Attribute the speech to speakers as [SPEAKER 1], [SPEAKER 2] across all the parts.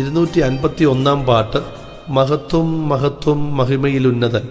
[SPEAKER 1] ഇരുന്നൂറ്റി അൻപത്തി ഒന്നാം പാട്ട് മഹത്വം മഹത്വം മഹിമയിലുന്നതൻ.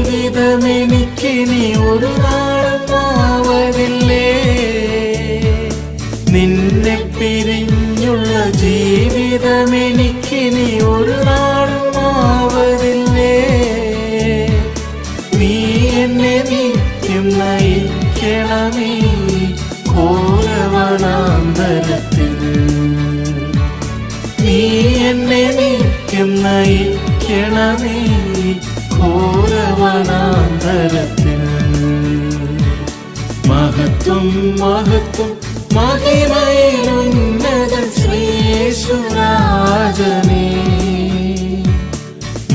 [SPEAKER 1] ജീവിതമെനിക്കിനി ഒരു നാളും ആവതില്ലേ? നിന്നെ പിരിഞ്ഞുള്ള ജീവിതമെനിക്കിനി ഒരു നാളും ആവതില്ലേ? നീ എന്നെ നിത്യം നയിക്കണമേ കോരവണാന്തരത്തിൽ നീ എന്നെ നിത്യം നയിക്കണമേ ഘോരവനാന്തരത്തിൽ മഹത്വം മഹത്വം മഹിമയിലുന്നത ശ്രീശുരാജനേ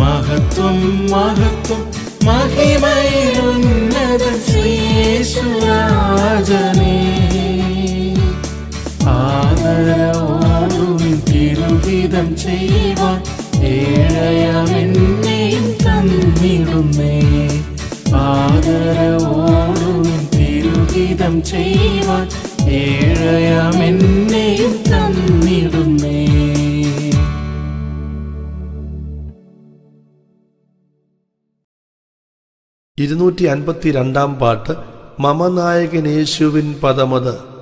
[SPEAKER 1] മഹത്വം മഹത്വം മഹിമയിലുന്നത ശ്രീശുരാജനേ ആദരവോടും തിരുഹിതം ചെയ്യുവാൻ ഏഴയമെന്നെയും തന്നിടുന്നേ. ആദരവോടും തിരുഹിതം ചെയ്യുവാൻ ഏഴയമെന്നെയും തന്നിടുന്നേ.
[SPEAKER 2] ഇരുന്നൂറ്റി അൻപത്തിരണ്ടാം പാട്ട് മമനായകനേശുവിൻ പദമത്.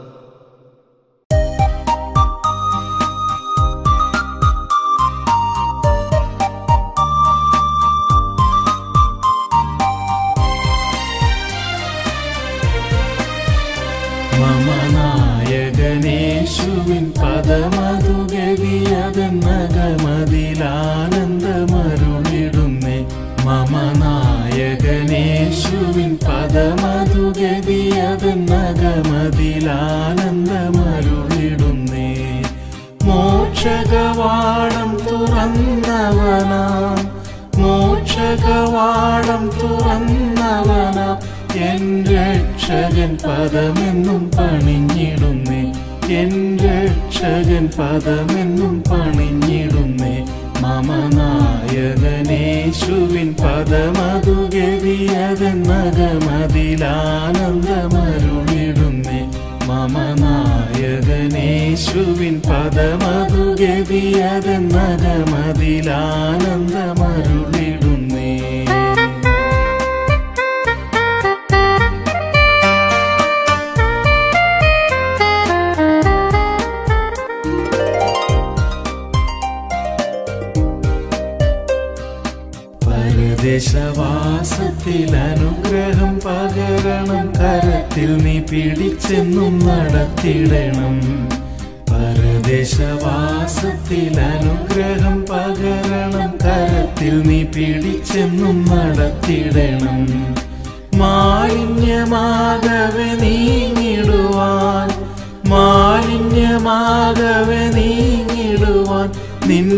[SPEAKER 1] പദമെന്നും പണിഞ്ഞിടുന്നേ. എൻ രക്ഷകൻ പദമെന്നും പണിഞ്ഞിടുന്നേ. മമ നായകനേശുവിൻ പദമതുഗതിയതെന്നകമതിലാനന്ദമരുളിടുന്നേ മമ നായകനേശുവിൻ പദമതുഗതിയതെന്നകമതിലാനന്ദമരുളിടുന്നേ കരത്തിൽ നീ പിടിച്ചെന്നും നടത്തിടണം. പരദേശവാസത്തിൽ അനുഗ്രഹം പകരണം. കരത്തിൽ നീ പിടിച്ചെന്നും നടത്തിടണം. മാലിന്യമാകവെ നീങ്ങിടുവാൻ മാലിന്യമാകവെ നീങ്ങിടുവാൻ നിൻ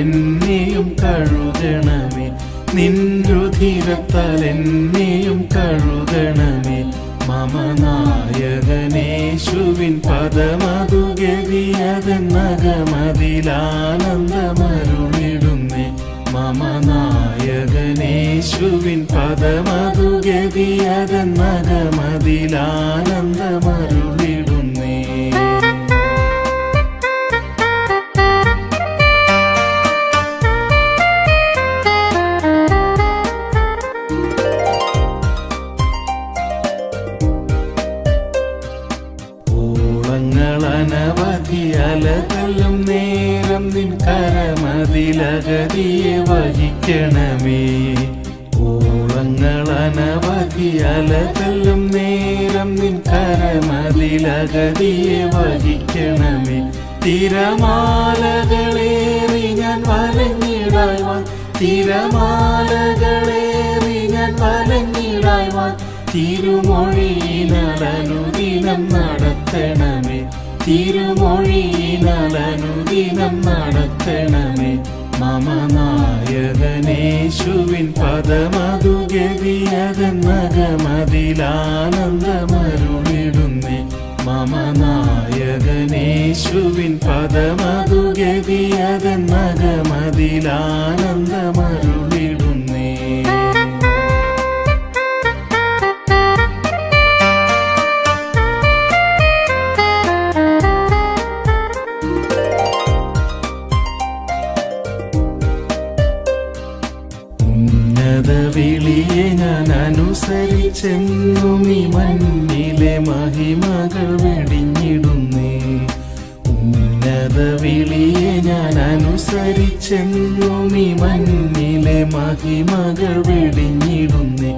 [SPEAKER 1] എന്നെയും കഴുകണമേ നിൻരുധിരത്താൽ എന്നെയും കഴുകണമേ മമ നായകനേശുവിൻ പദമതുഗതിയതെന്നകമതിലാനന്ദമരുളിടുന്നേ മമ നായകനേശുവിൻ പദമതുഗതിയതെന്നകമതിലാനന്ദമരുളിടുന്നേ കരമതിലഗതിയെ വഹിക്കണമേ ഓളങ്ങൾ അനവധി അലതല്ലും നേരം നിൻ കരമതിലഗതിയെ വഹിക്കണമേ തിരമാലകളേറി ഞാൻ വലഞ്ഞിടായ്വാൻ തിരമാലകളേറി ഞാൻ വലഞ്ഞിടായ്വാൻ തിരുമൊഴിയിനലനുദിനം നടത്തണമേ. തിരുമൊഴിയിനലനുദിനം നടത്തണമേ. മമ നായകനേശുവിൻ പദമതുഗതിയതെന്നകമതിലാനന്ദമരുളിടുന്നേ മമ നായകനേശുവിൻ പദമതുഗതിയതെന്നകമതിലാനന്ദമരുളിടുന്നേ അനുസരിച്ചെന്നും ഈ മണ്ണിലെ മഹിമകൾ വെടിഞ്ഞിടുന്നേ.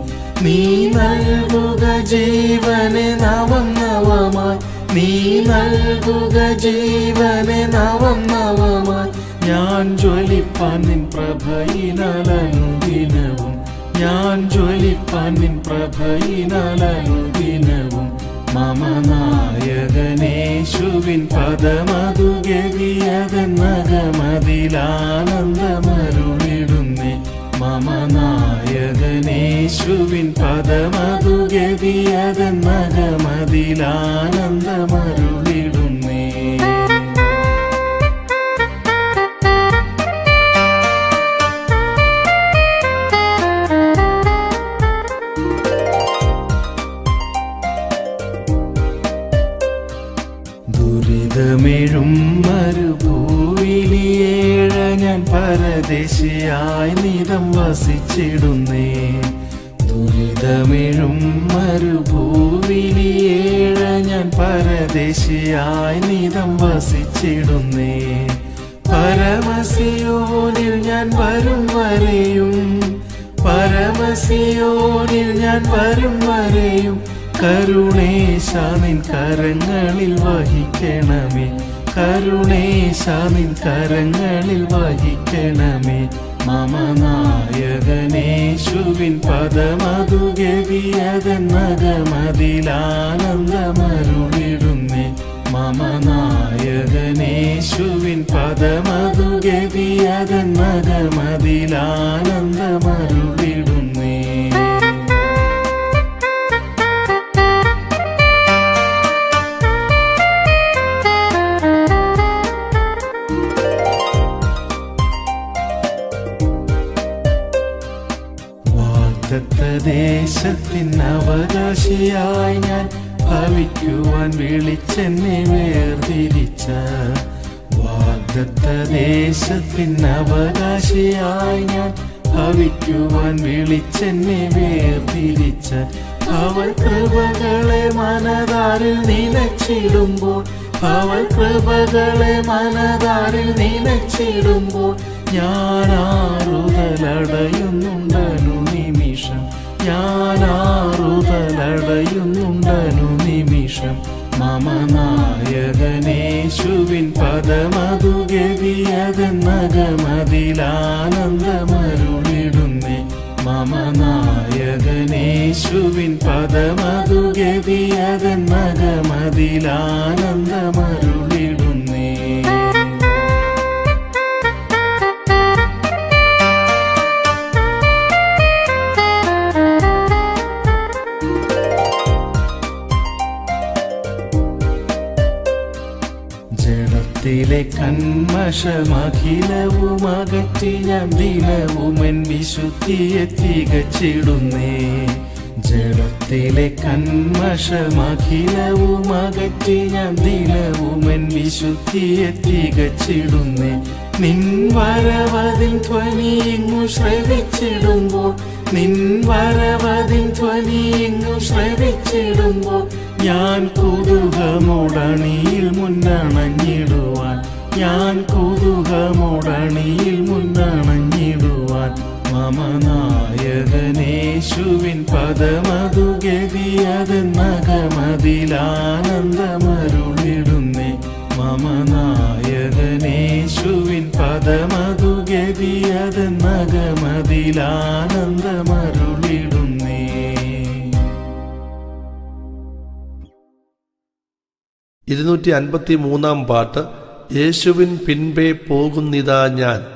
[SPEAKER 1] നീ നൽകുക ജീവനെ നവം നവമായി നീ നൽകുക ജീവനെ നവം നവമായി ഞാൻ ജ്വലിപ്പാൻ നിൻ പ്രഭയിനാൽ അനുദിനവും ഞാൻ ജ്വലിപ്പാൻ നിൻ പ്രഭയിനാൽ അനുദിനവും മമ നായകനേശുവിൻ പദമതുഗതിയതെന്നകമതിലാനന്ദമരുളിടുന്നേ മമ നായകനേശുവിൻ പദമതുഗതിയതെന്നകമതിലാനന്ദമരുളിടുന്നേ വരും വരെയും കരുണേശാനിൻ കരങ്ങളിൽ വഹിക്കണമേ. കരുണേശാനിൻ കരങ്ങളിൽ വഹിക്കണമേ. മമ നായകനേശുവിൻ പദമതുഗതിയതെന്നകമതിലാനന്ദമരുളിടുന്നേ മമ നായകനേശുവിൻ പദമതുഗതിയതെന്നകമതിലാനന്ദമരുളിടുന്നേ അവകാശിയായി ഞാൻ ഭവിക്കുവാൻ വിളിച്ചെന്നെ വേർതിരിച്ച വാഗ്ദത്ത ദേശത്തിൻ അവകാശിയായി ഞാൻ ഭവിക്കുവാൻ വിളിച്ചെന്നെ വേർതിരിച്ച അവൾ കൃപകളെ മനതാരിൽ നിലച്ചിടുമ്പോൾ അവൾ കൃപകളെ മനതാരിൽ നിലച്ചിടുമ്പോൾ ഞാൻ ആറുതലടയുന്നുണ്ടനു. ആറുതലടയുന്നുണ്ടനു നിമിഷം മമ നായകനേശുവിൻ പദമതുഗതിയതെന്നകമതിലാനന്ദമരുളിടുന്നേ മമ നായകനേശുവിൻ പദമതുഗതിയതെന്നകമതിലാനന്ദമരുളിടുന്നേ ജഡത്തിലെ കന്മഷമഖിലവും അകറ്റി ഞാൻ ദിനവും എൻ വിശുദ്ധിയെ തികച്ചിടുന്നേ. ജഡത്തിലെ കന്മഷമഖിലവും അകറ്റി ഞാൻ ദിനവും എൻ വിശുദ്ധിയെ തികച്ചിടുന്നേ. നിൻ വരവതിൻ ധ്വനി ഇങ്ങു ശ്രവിച്ചിടുമ്പോൾ നിൻ വരവതിൻ ധ്വനി ഇങ്ങു ശ്രവിച്ചിടുമ്പോൾ ഞാൻ കുതുകമോടണിയിൽ മുന്നണഞ്ഞിടുവാൻ. ഞാൻ കുതുകമോടണിയിൽ മുന്നണഞ്ഞിടുവാൻ. മമനായകനേശുവിൻ പദമതുഗതിയത് നഗമതിലാനന്ദമരുളിടുന്നേ മമനായകനേശുവിൻ പദമതുഗതിയത് പദമതുഗതിയതെന്നകമതിലാനന്ദമരുളിടുന്നേ
[SPEAKER 2] ഇരുന്നൂറ്റി അൻപത്തി മൂന്നാം പാട്ട് യേശുവിൻ പിൻപേ പോകുന്നിതാ ഞാൻ.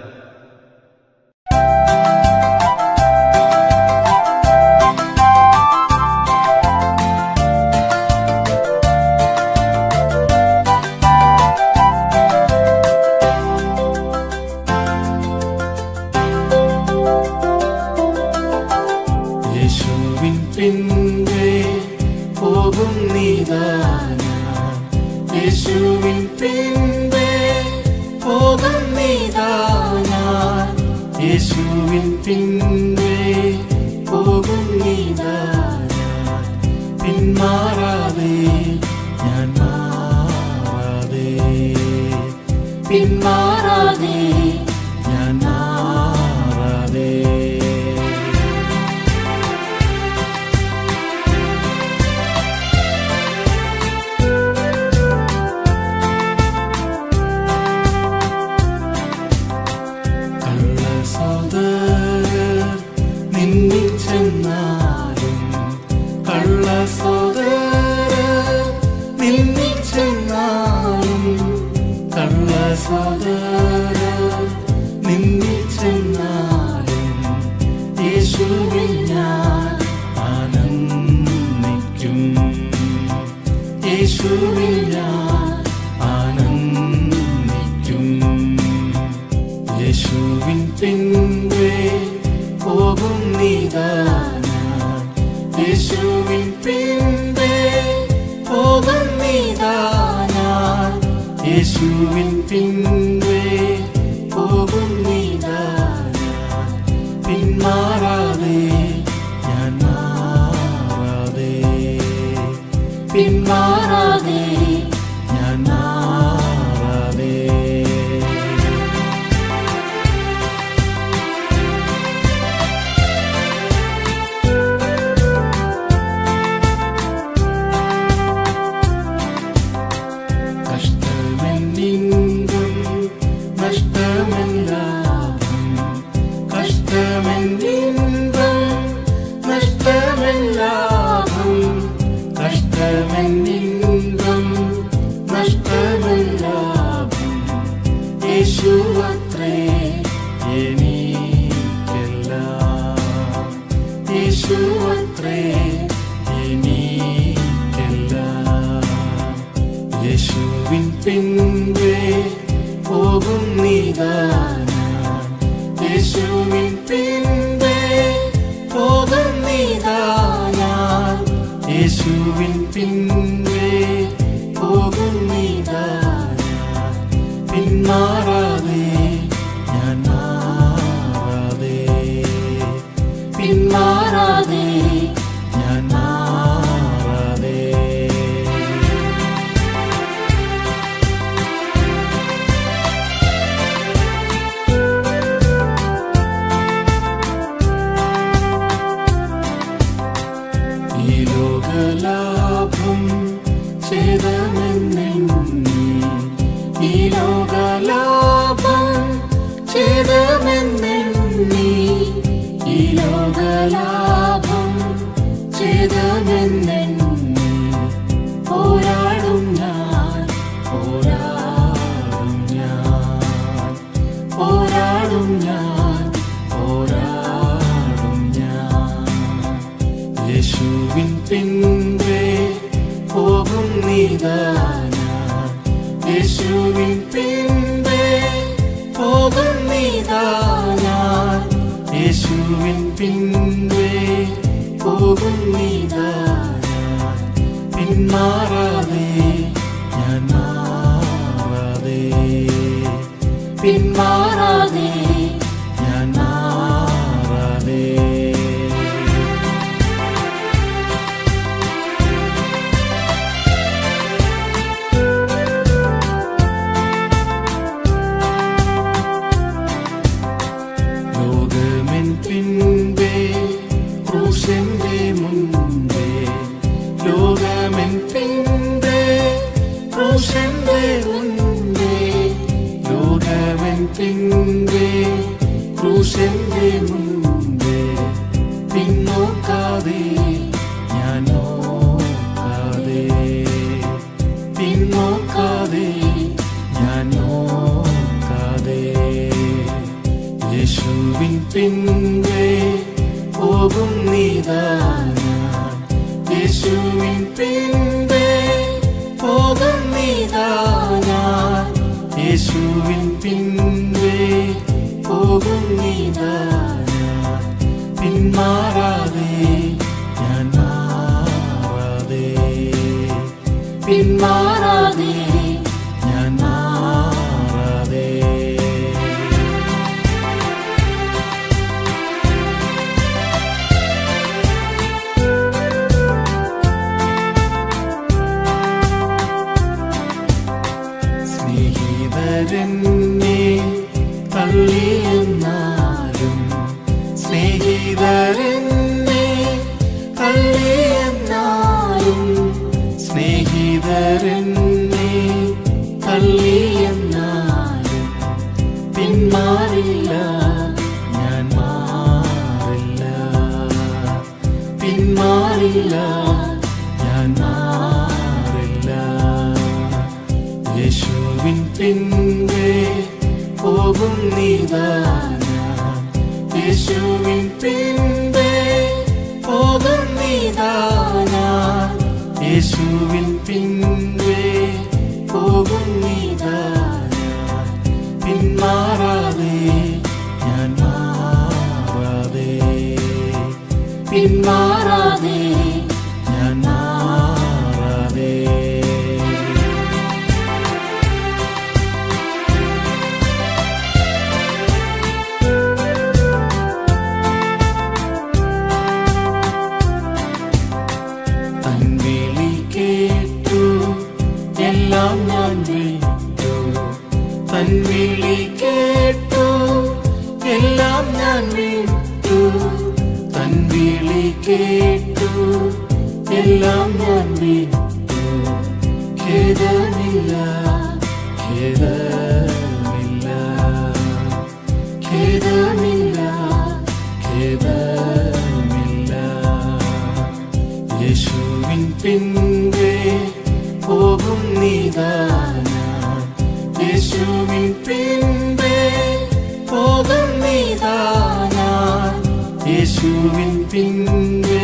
[SPEAKER 1] യേശുവിൻ പിൻപേ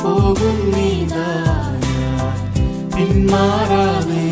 [SPEAKER 1] പോകും നീതാ ഞാൻ പിന്മാറാതെ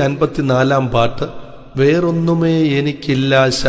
[SPEAKER 2] അൻപത്തിനാലാം പാട്ട് വേറൊന്നുമേ എനിക്കില്ലാശ.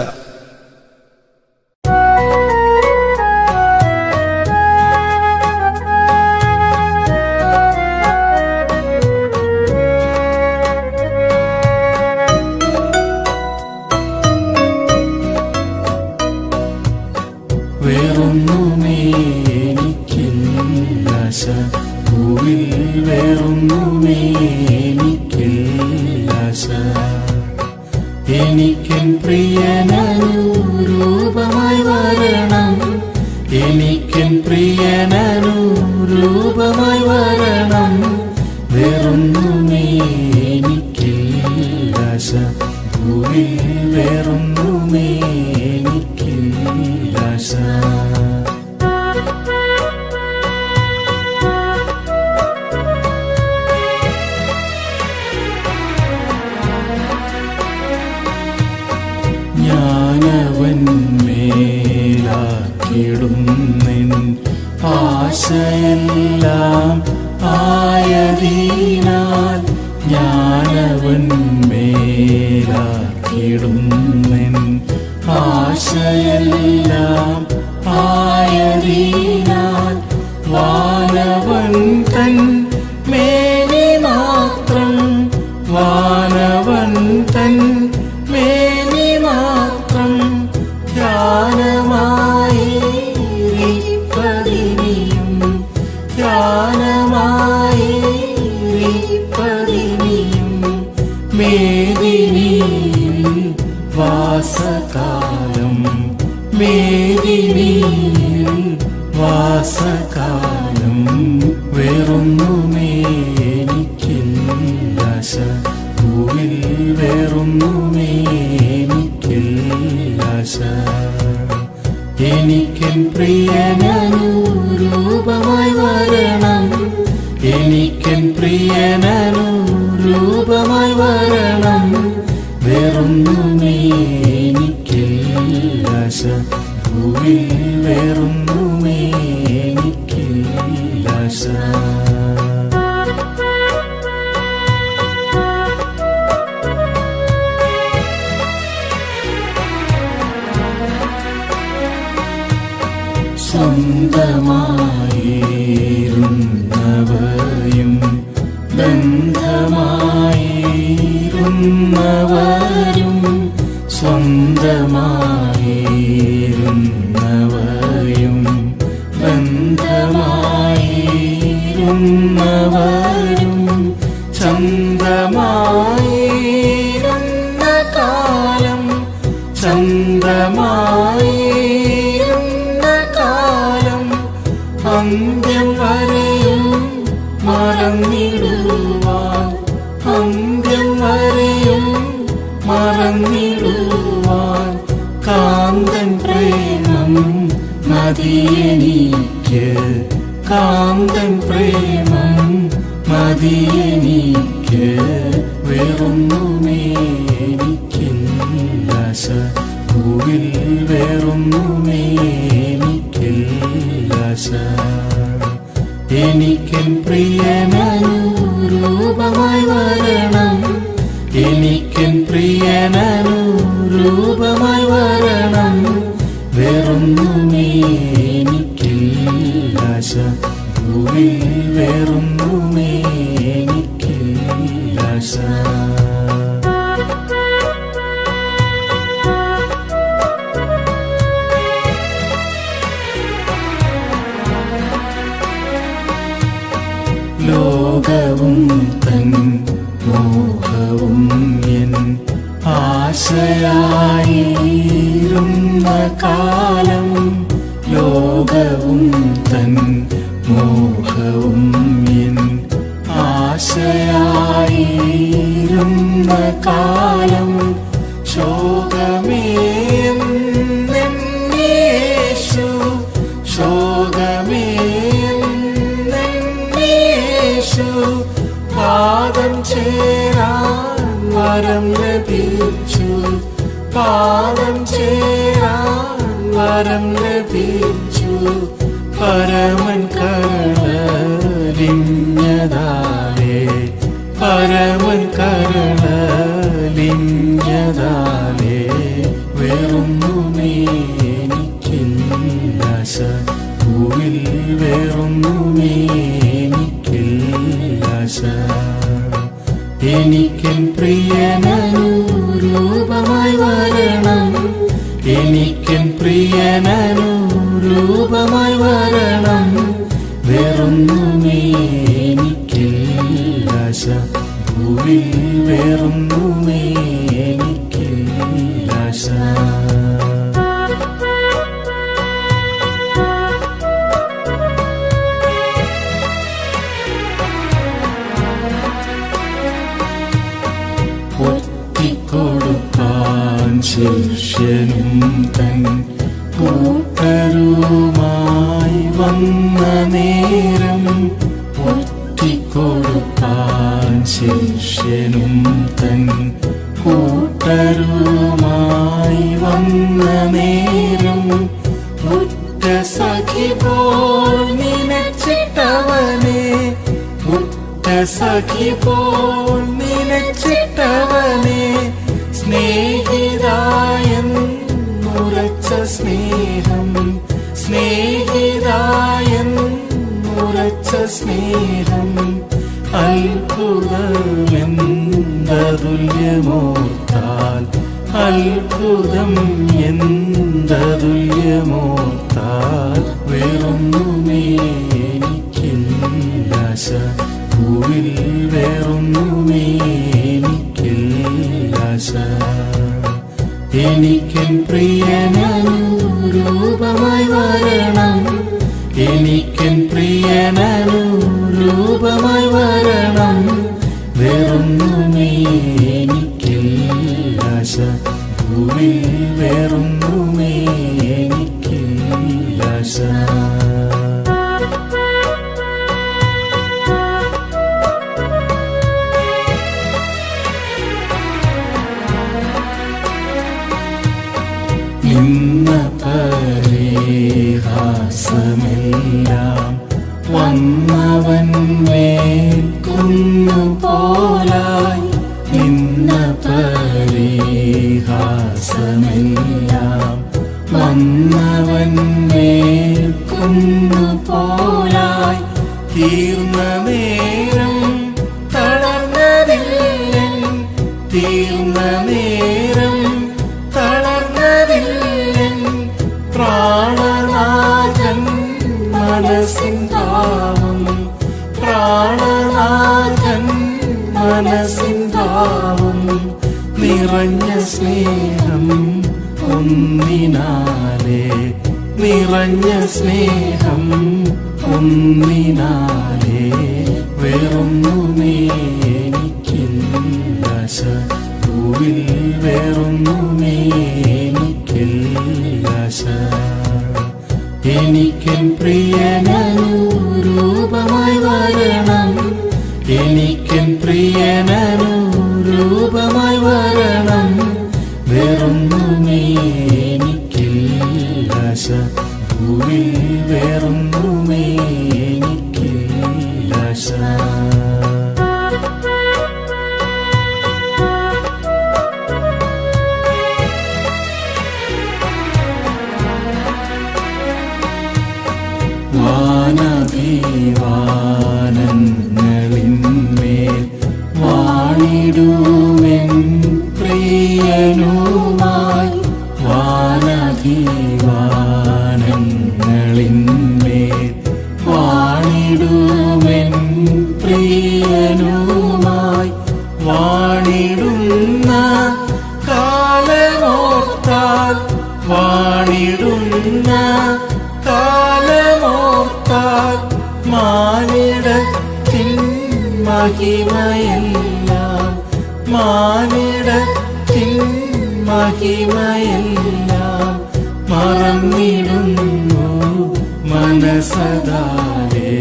[SPEAKER 3] മനസദാരെ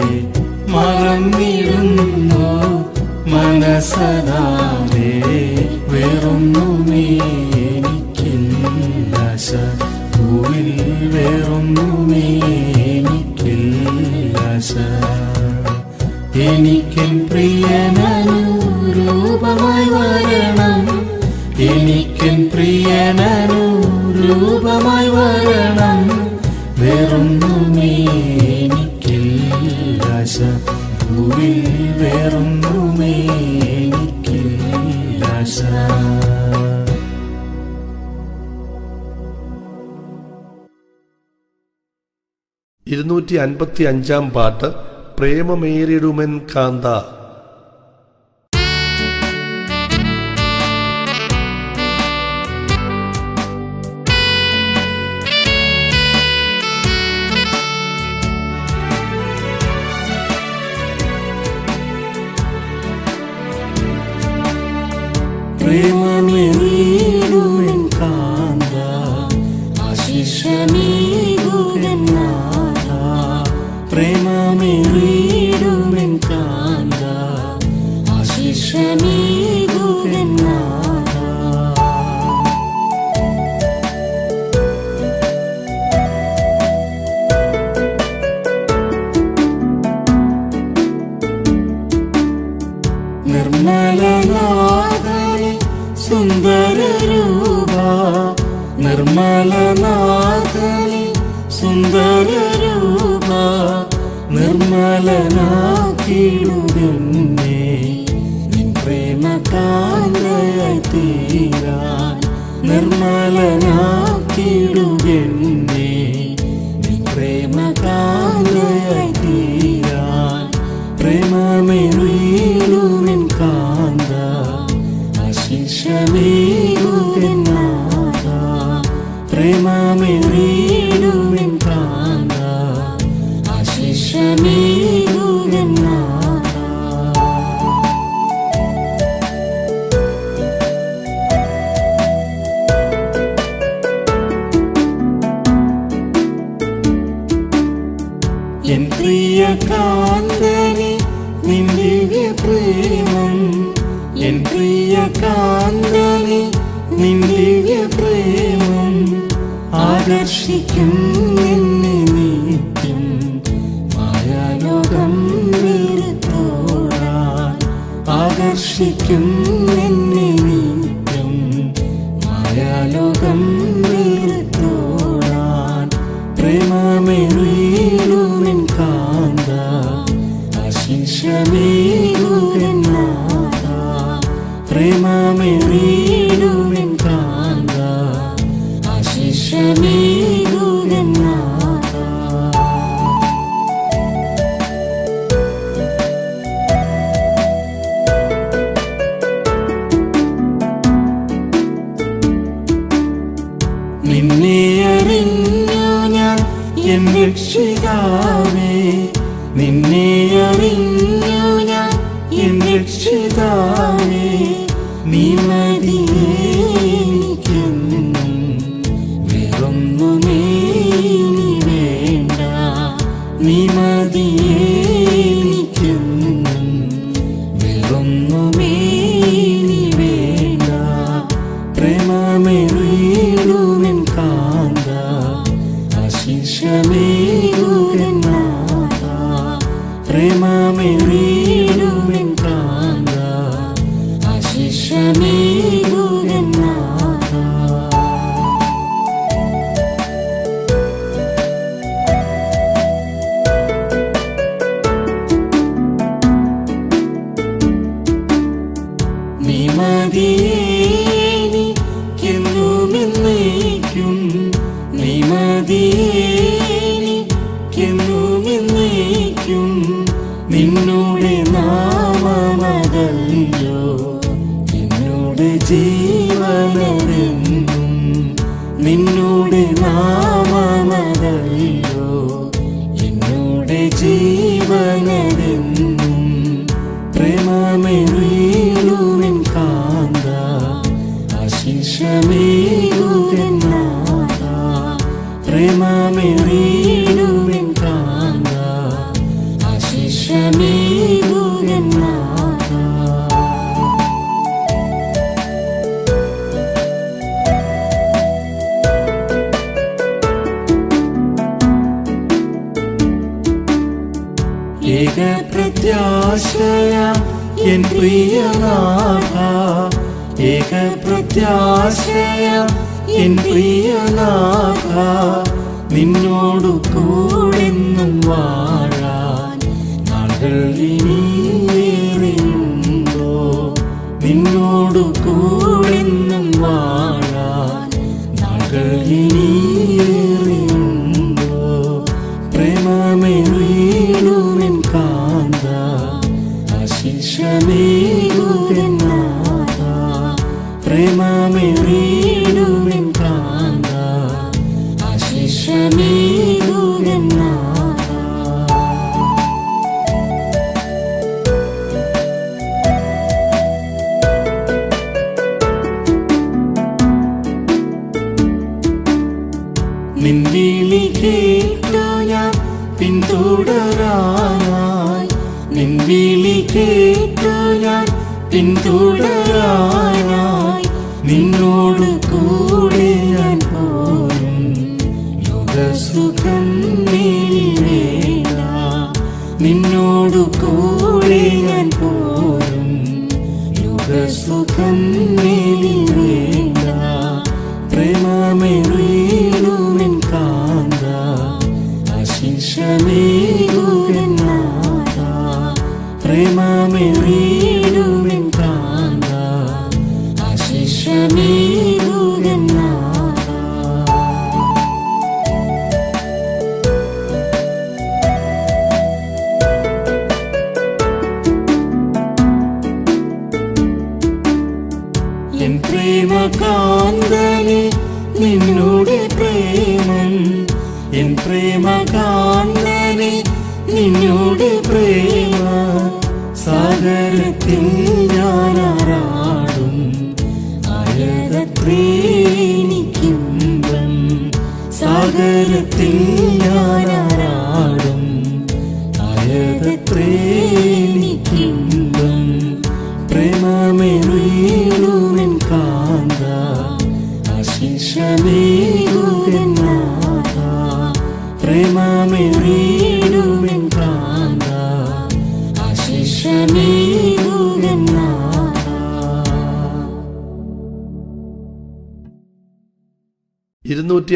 [SPEAKER 3] മറന്നിരുന്നു മനസദാരെ വെറുന്നു
[SPEAKER 1] നീ എഴുപത്തി അഞ്ചാം പാട്ട് പ്രേമമേറിടുമെൻ കാന്ത. പ്രേമമേറി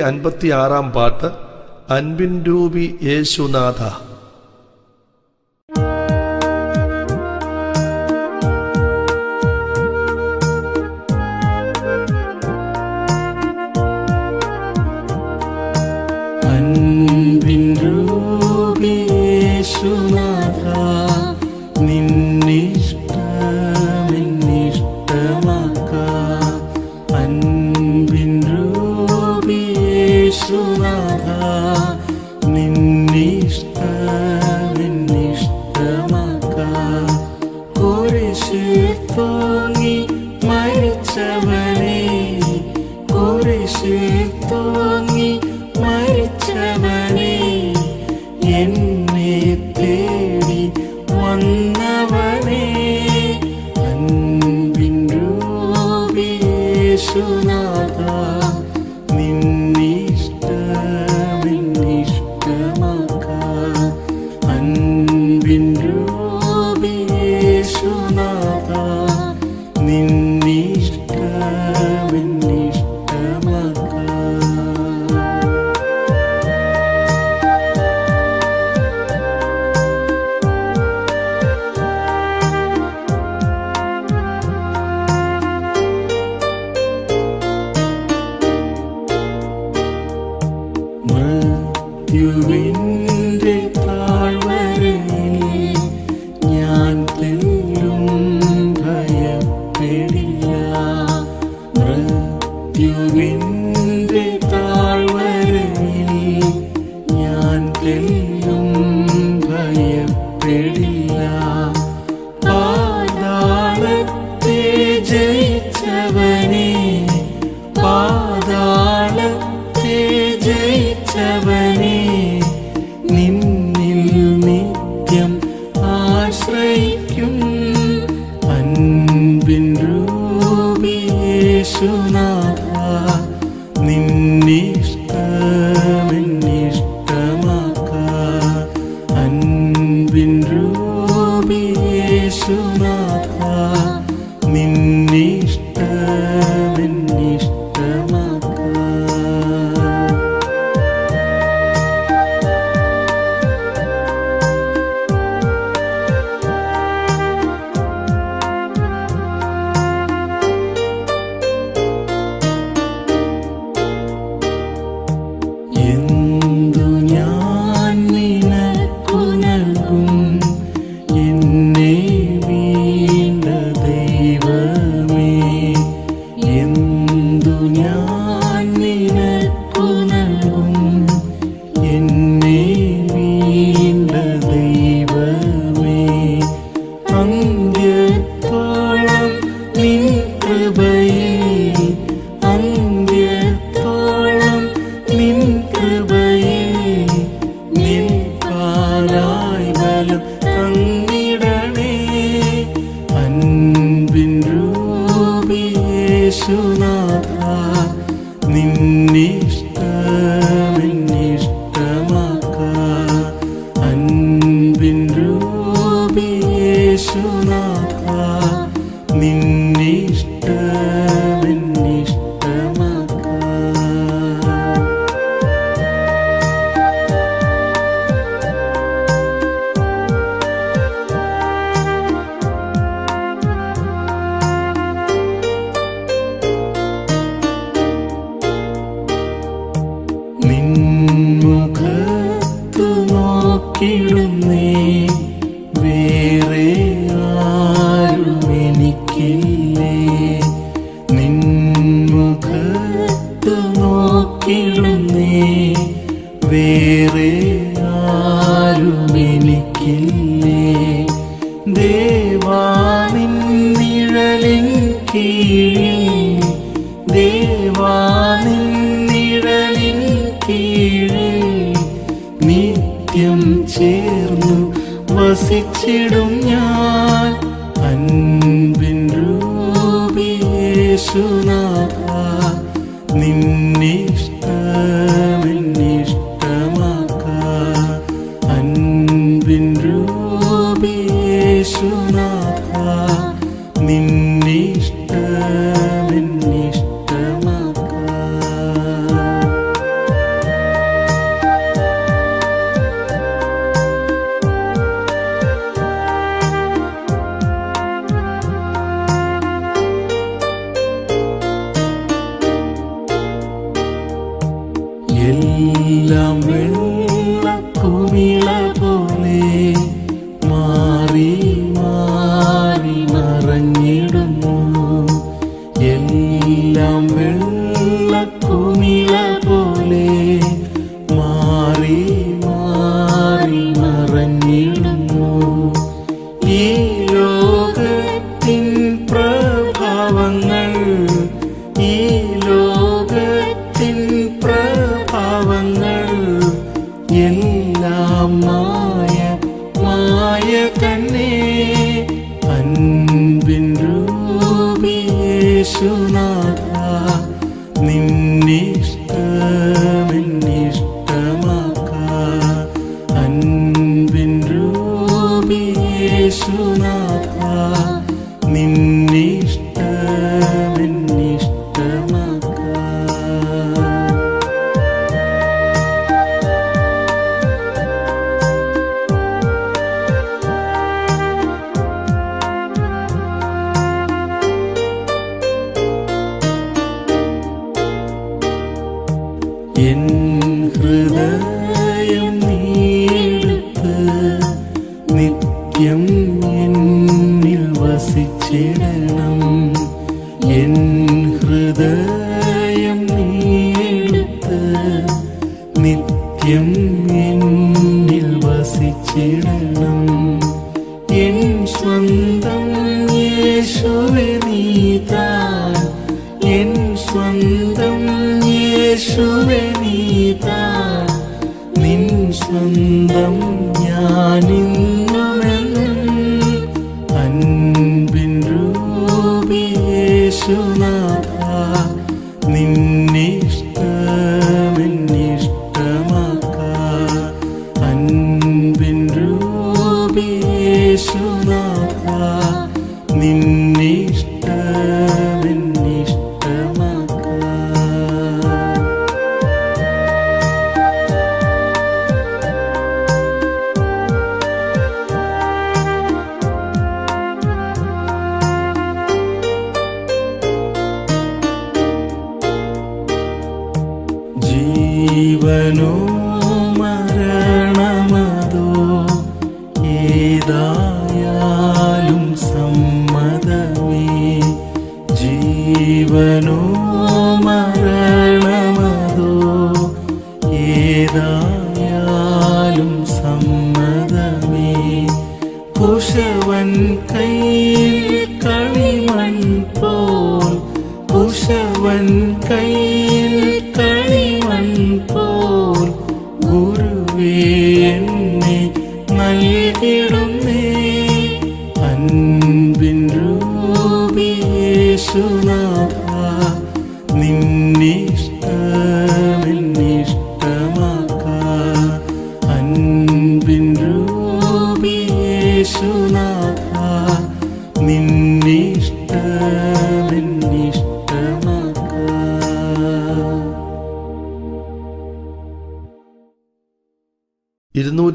[SPEAKER 1] അൻപത്തി ആറാം പാട്ട് അൻപിൻ രൂപി യേശുനാഥ.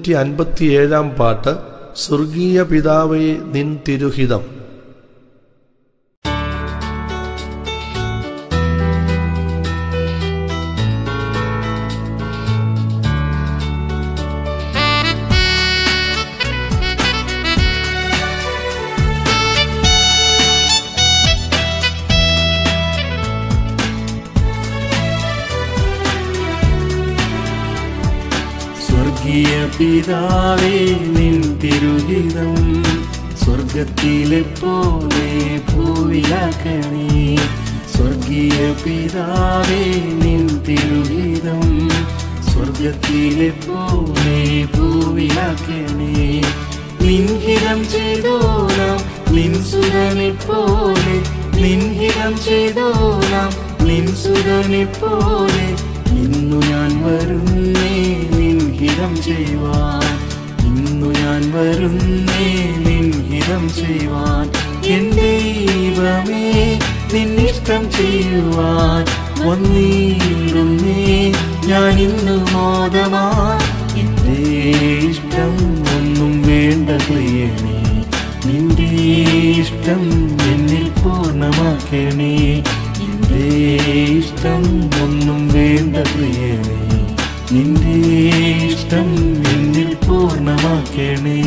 [SPEAKER 2] ഇരുന്നൂറ്റി അൻപത്തിയേഴാം പാട്ട് സ്വർഗീയ പിതാവേ നിൻ തിരുഹിതം.
[SPEAKER 1] പിതാവേ നിൻ തിരുഹിതം സ്വർഗത്തിലെ പോലെ ഭൂവിയാക്കണേ സ്വർഗീയ പിതാവേ നിൻ തിരുഹിതം സ്വർഗത്തിലെ പോലെ ഭൂവിയാക്കണേ നിൻഹിതം ചെയ്തോണം നിൻ സുരനെ പോലെ. നിൻഹിതം ചെയ്തോണം നിൻ പോലെ. ഇന്നു ഞാൻ വരുന്നേ ഹിതം ചെയ്യുവാൻ. ഇന്നു ഞാൻ വരുന്നേ നിൻ ഹിതം ചെയ്യുവാൻ. എന്റെ ദൈവമേ നിന്നിഷ്ടം ചെയ്യുവാൻ. വന്നിടുന്നേ ഞാൻ ഇന്ന് മാതമാ എന്റെ ഇഷ്ടം ഒന്നും വേണ്ട പ്രിയമേ നിന്റെ ഇഷ്ടം എന്നിൽ പൂർണമാക്കണേ. എന്റെ ഇഷ്ടം ഒന്നും വേണ്ട പ്രിയമേ നിന്റെ ഇഷ്ടം എന്നിൽ പൂർണമാക്കണേ.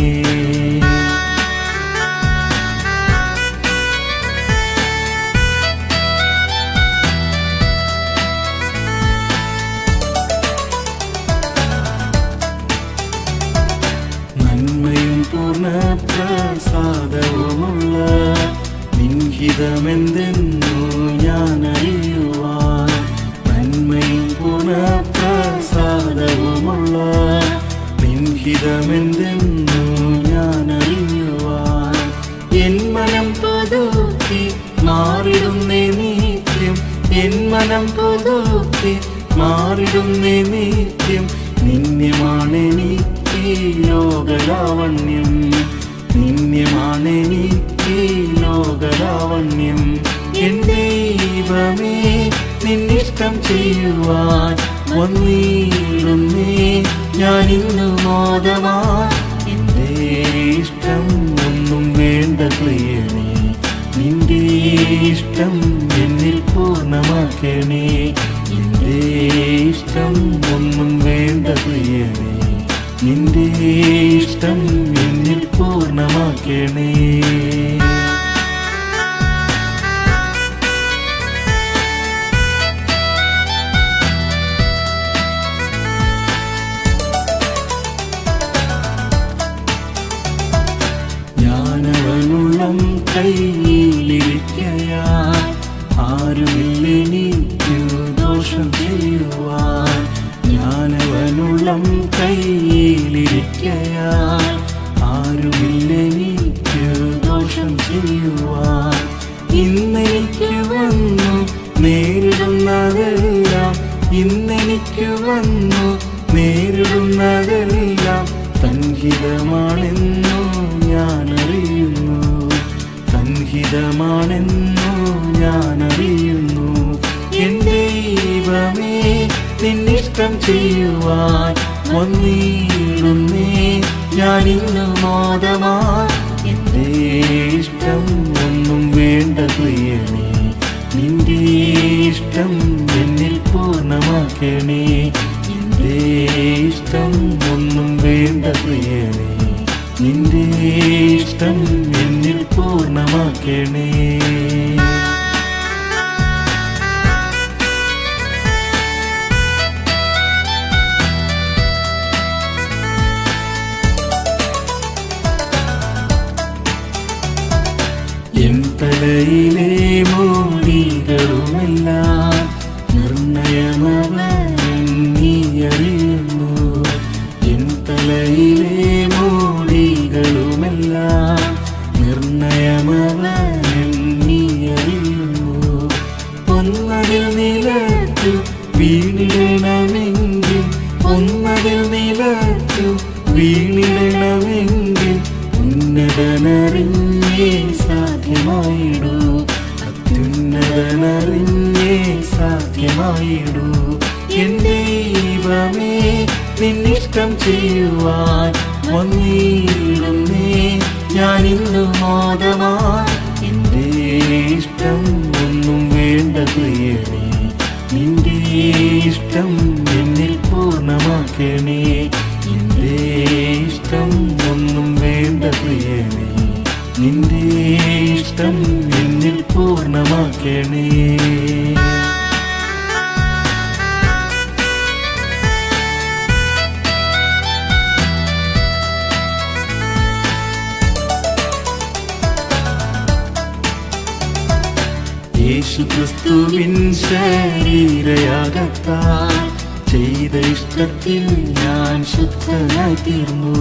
[SPEAKER 1] ഇഷ്ടത്തിൽ ഞാൻ ശുദ്ധനായി തീർന്നു.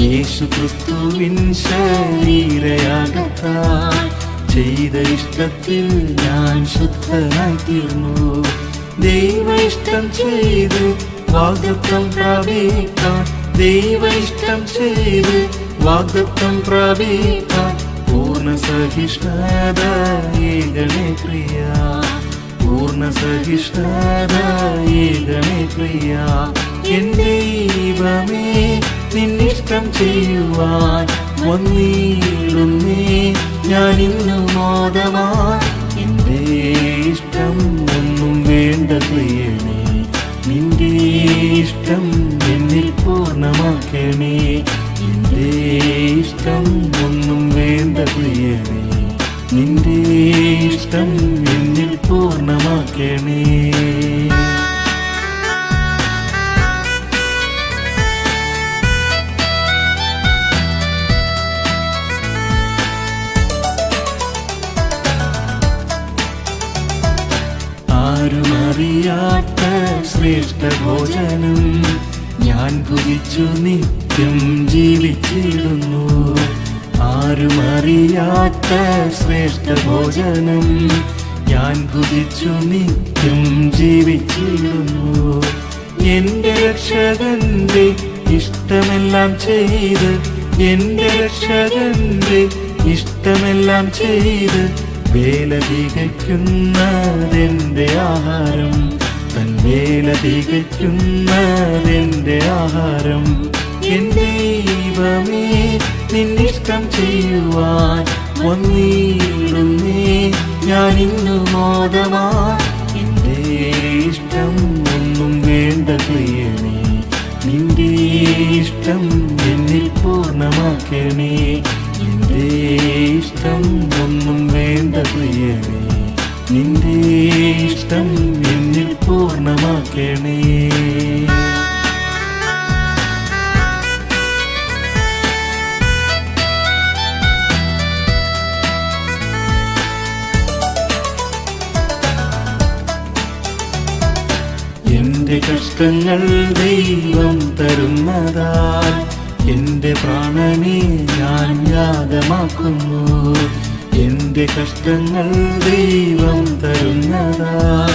[SPEAKER 1] യേശു ക്രിസ്തുവിൻ ശരീരയാകത്താൽ ചെയ്ത ഇഷ്ടത്തിൽ ഞാൻ ശുദ്ധനായി തീർന്നു. ദൈവ ഇഷ്ടം ചെയ്ത് വാഗത്വം പ്രാപിക്കാൻ ദൈവ ഇഷ്ടം ചെയ്ത് വാഗത്വം പ്രാപിക്കാൻ പൂർണ സഹിഷ്ണുത ഏകണേ പ്രിയ. പൂർണ സഹിഷ്ണുത ഏകണേ പ്രിയ. ദൈവമേ നിന്നിഷ്ടം ചെയ്യുവാൻ വന്നിടുന്നേ. ഞാൻ ഇന്ന് മോദമാ. എന്റെ ഇഷ്ടം ഒന്നും വേണ്ട പ്രിയനേ. നിന്റെ ഇഷ്ടം എന്നിൽ പൂർണമാക്കണേ. എന്റെ ഇഷ്ടം ഒന്നും വേണ്ട പ്രിയനേ. നിന്റെ ഇഷ്ടം എന്നിൽ പൂർണമാക്കണേ. ആരുമറിയാത്ത ശ്രേഷ്ഠ ഭോജനം ഞാൻ ഭുജിച്ചു നിത്യം ജീവിച്ചിടുന്നു. ആരുമറിയാത്ത ശ്രേഷ്ഠ ഭോജനം ഞാൻ കുതിച്ചു നിത്യം ജീവിച്ചിരുന്നു എന്റെ രക്ഷകന്റെ ഇഷ്ടമെല്ലാം ചെയ്ത് എന്റെ രക്ഷകന്റെ ഇഷ്ടമെല്ലാം ചെയ്ത് വേല തികയ്ക്കുന്നതെന്റെ ആഹാരം തൻ വേല തികയ്ക്കുന്നതെന്റെ ആഹാരം. എന്റെ ദൈവമേ നിന്നിഷ്ടം ചെയ്യുവാൻ വന്നിടുന്നേ. ഞാൻ ഇന്നു മോദമായി എന്റെ ഇഷ്ടം ഒന്നും വേണ്ട പ്രിയനേ. നിന്റെ ഇഷ്ടം എന്നിൽ പൂർണമാക്കണേ എന്റെ ഇഷ്ടം ഒന്നും വേണ്ട പ്രിയനേ. നിന്റെ ഇഷ്ടം എന്നിൽ പൂർണമാക്കണേ കഷ്ടങ്ങൾ ദൈവം തരുന്നതാൽ എന്റെ പ്രാണനെ ഞാൻ യാഗമാക്കുന്നു. എന്റെ കഷ്ടങ്ങൾ ദൈവം തരുന്നതാൽ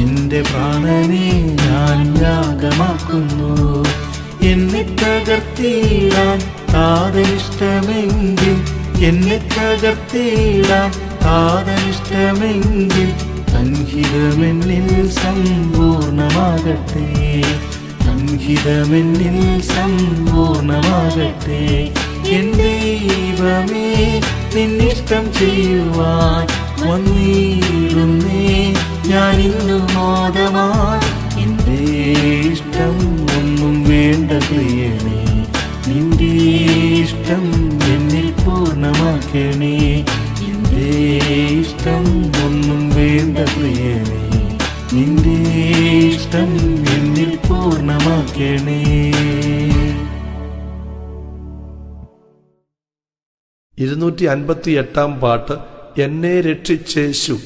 [SPEAKER 1] എന്റെ പ്രാണനെ ഞാൻ യാഗമാക്കുന്നു. എന്നെ തകർത്തിടാൻ താതനിഷ്ടമെങ്കിൽ എന്നെ തകർത്തിടാൻ താതനിഷ്ടമെങ്കിൽ സംഹിതമെന്നിൽ സമ്പൂർണമാകട്ടെ. തൻഹിതമെന്നിൽ സമ്പൂർണമാകട്ടെ. എന്റെ ദൈവമേ നിന്നിഷ്ടം ചെയ്യുവാൻ വന്നിരുന്നേ ഞാൻ ഇന്നു മോദമായി എന്റെ ഇഷ്ടം ഒന്നും വേണ്ട പ്രിയണേ നിന്റെ ഇഷ്ടം എന്നിൽ പൂർണമാക്കണേ. എന്റെ ഇഷ്ടം ഒന്നും വേണ്ട പ്രിയനേ നിന്റെ ഇഷ്ടം എന്നിൽ പൂർണമാക്കണേ.
[SPEAKER 2] ഇരുന്നൂറ്റി അൻപത്തി എട്ടാം പാട്ട് എന്നെ രക്ഷിച്ചേശു.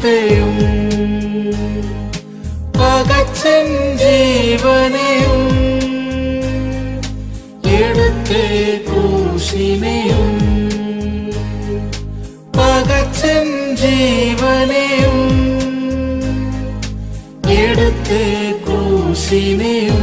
[SPEAKER 1] മുത്തയും പകച്ചൻ ജീവനെയും എടുത്തേ ക്രൂശിനെയും പകച്ചൻ ജീവനെയും എടുത്തേ ക്രൂശിനെയും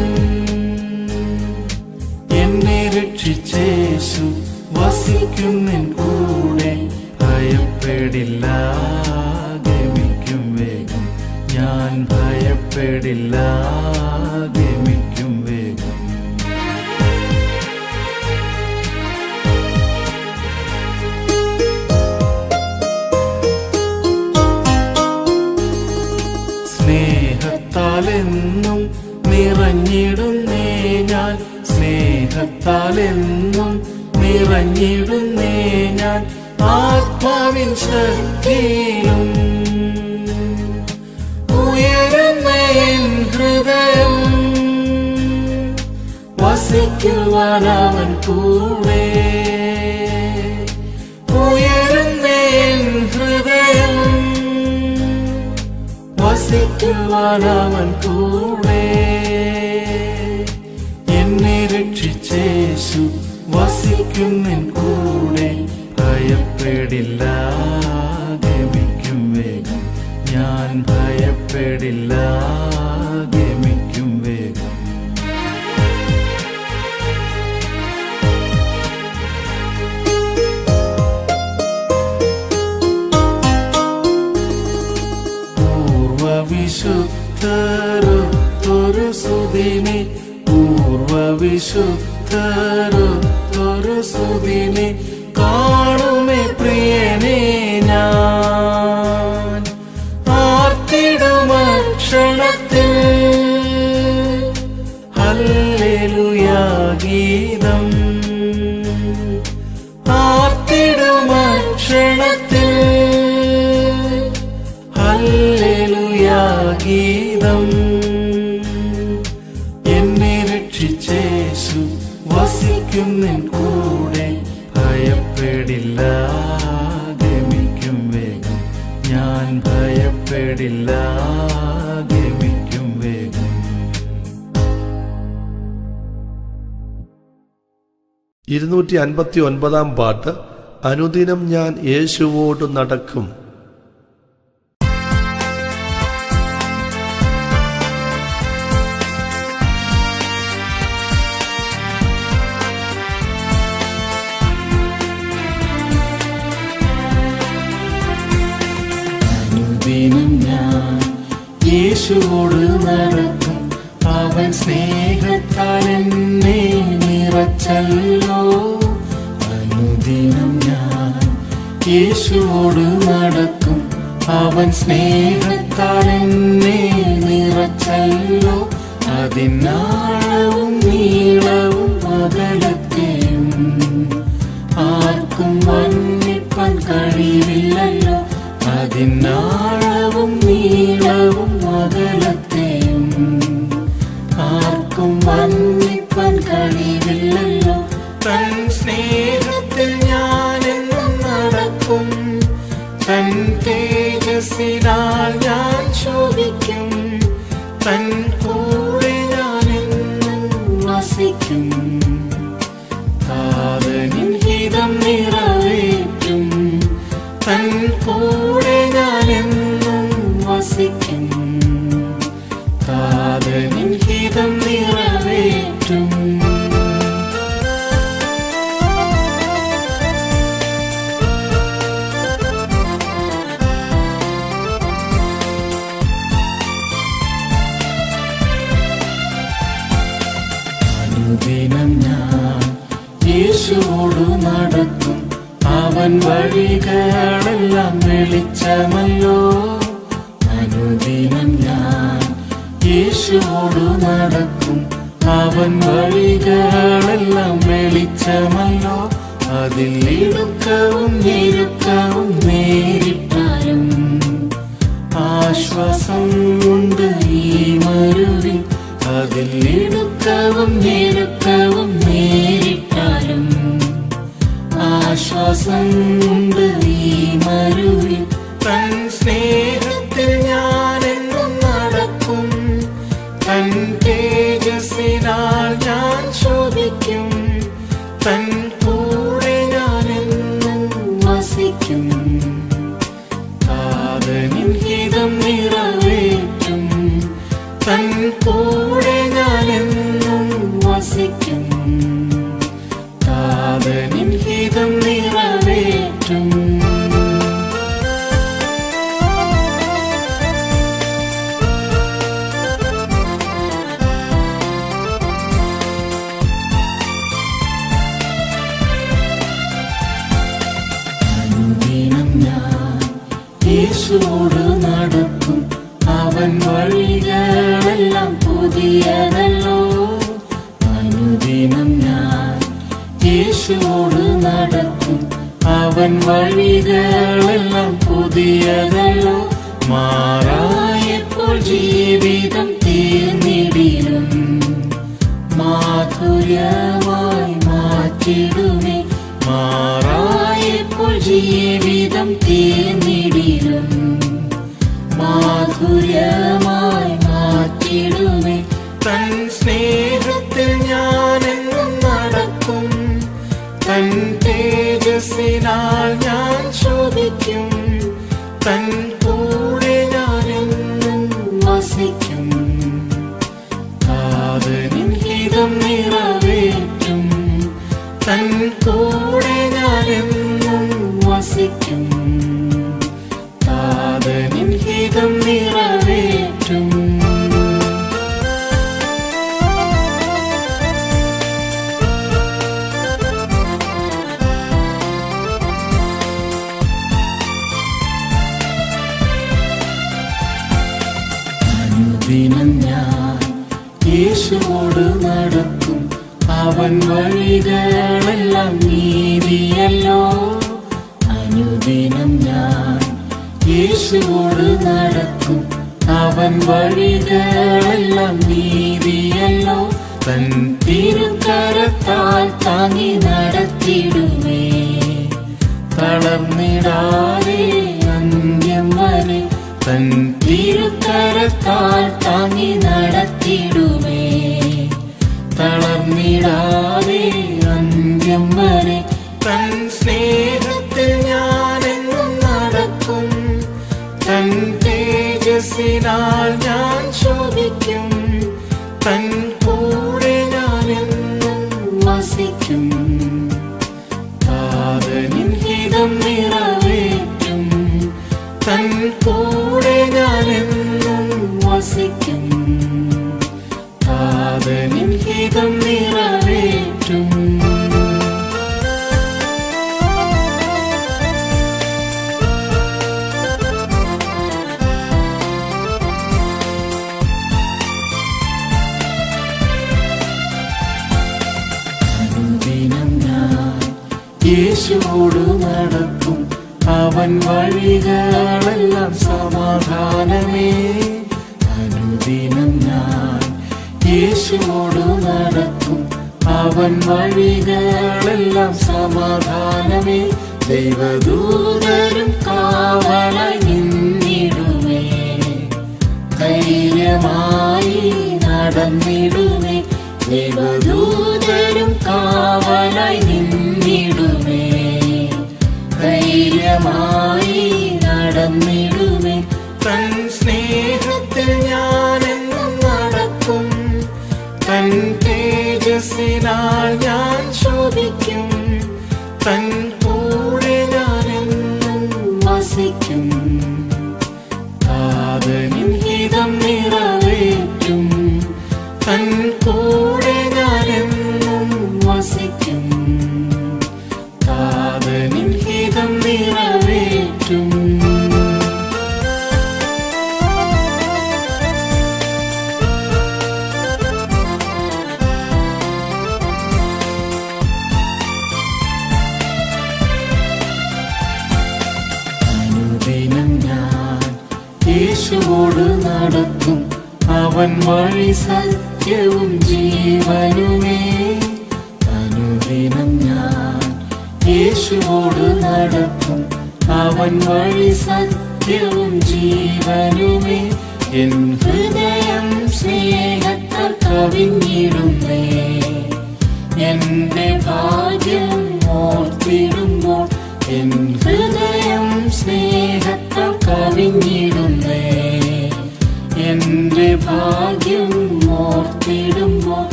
[SPEAKER 2] അൻപത്തി ഒൻപതാം പാട്ട് അനുദിനം ഞാൻ യേശുവോട് നടക്കും.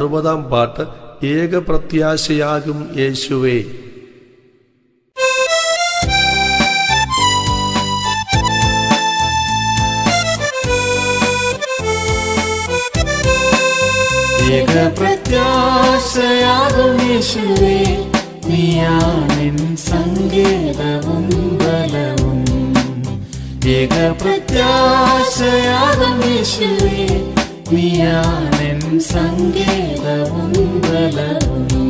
[SPEAKER 2] അറുപതാം പാട്ട് ഏകപ്രത്യാശയാകും യേശുവേ.
[SPEAKER 1] ഏകപ്രത്യാശയാകും യേശുവേ. നീയാണെൻ സങ്കേതവും ബലവും. ഏകപ്രത്യാശയാകും യേശുവേ. നീയാണ് சங்கீதமும் பலவும்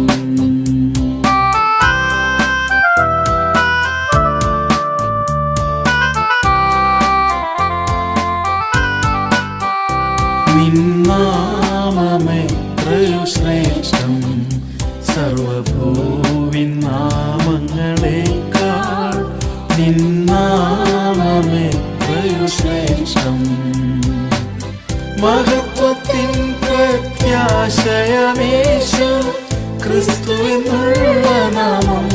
[SPEAKER 1] യേശുവെന്നുള്ള നാമം.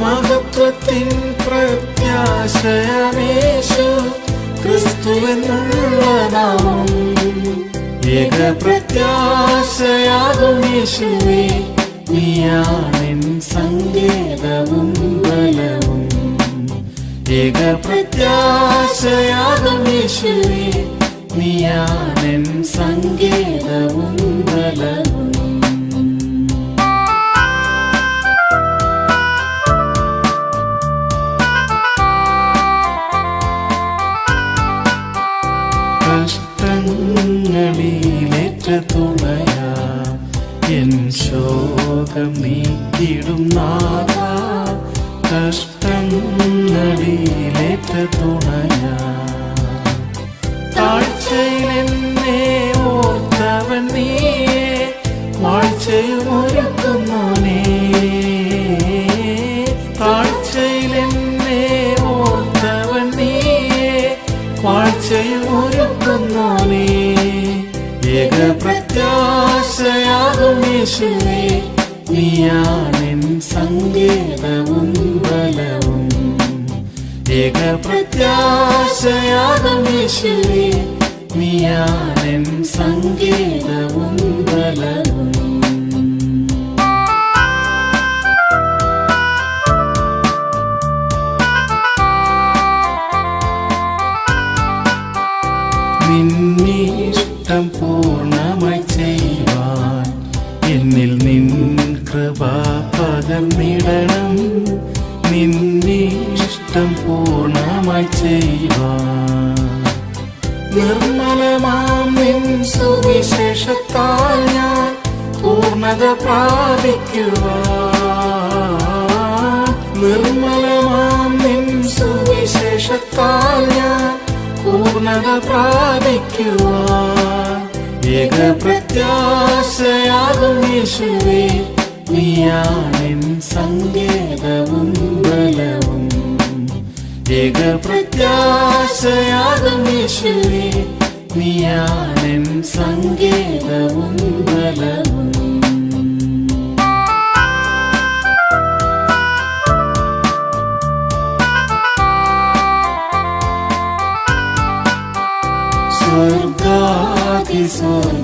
[SPEAKER 1] മഹത്വത്തിൻ പ്രത്യാശയമേശു ക്രിസ്തുവെന്നുള്ള നാമം. ഏക പ്രത്യാശയാകും യേശുവേ നീയാണെൻ ബലവും. ഏക പ്രത്യാശയാകും യേശുവേ നീയാണെൻ സങ്കേതവും ബലവും. me. जया गमशि मन सङ्गेतमुदल ഏക പ്രത്യാശയാകും യേശുവേ നീയാണെൻ സങ്കേതവും ബലവും. സ്വർഗാതി സ്വർഗ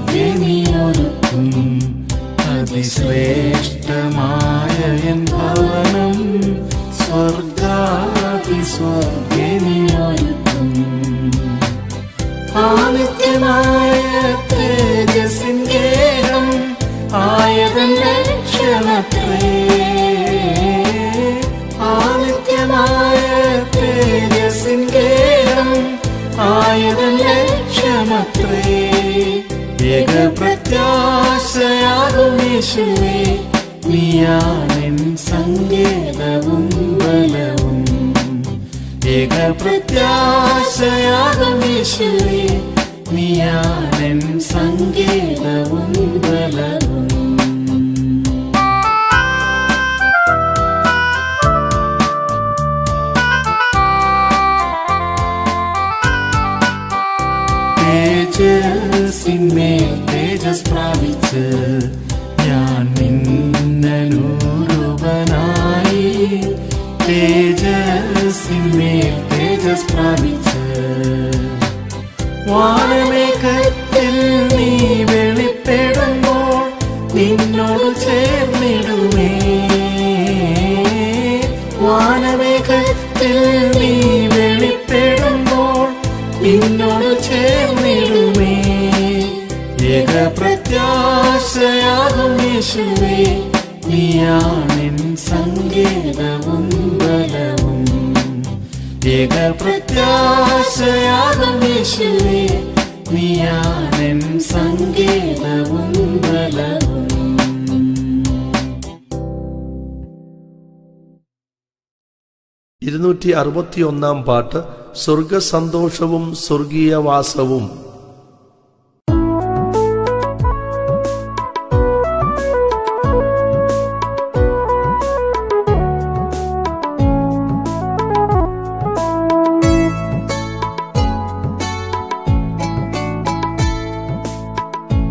[SPEAKER 2] ഇരുന്നൂറ്റി അറുപത്തിയൊന്നാം പാട്ട് സ്വർഗസന്തോഷവും സ്വർഗീയവാസവും.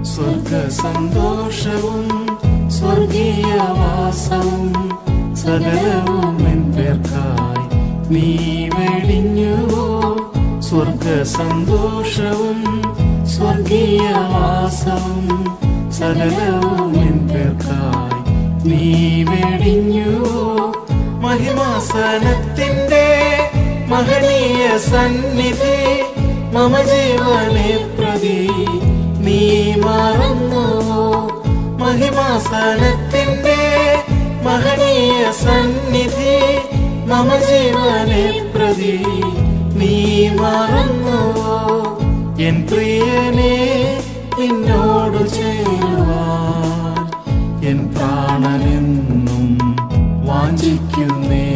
[SPEAKER 1] സ്വർഗ സന്തോഷവും സ്വർഗീയവാസവും സകലവും എൻ പേർക്കായി നീ വെടിഞ്ഞുവോ? സ്വർഗ സന്തോഷവും സ്വർഗീയവാസവും സകലവും എൻ പേർക്കായി നീ വെടിഞ്ഞുവോ? മഹിമാസനത്തിന്റെ മഹനീയ സന്നിധി മമ ജീവനെ പ്രതി നീ മറന്നുവോ മഹിമാസനത്തിന്റെ മഹനീയ സന്നിധി മമ ജീവനെ പ്രതി നീ മറന്നുവോ? എൻ പ്രിയനെ നിന്നോട് ചേരുവാൻ എൻ പ്രാണനെന്നും വാഞ്ചിക്കുന്നേ.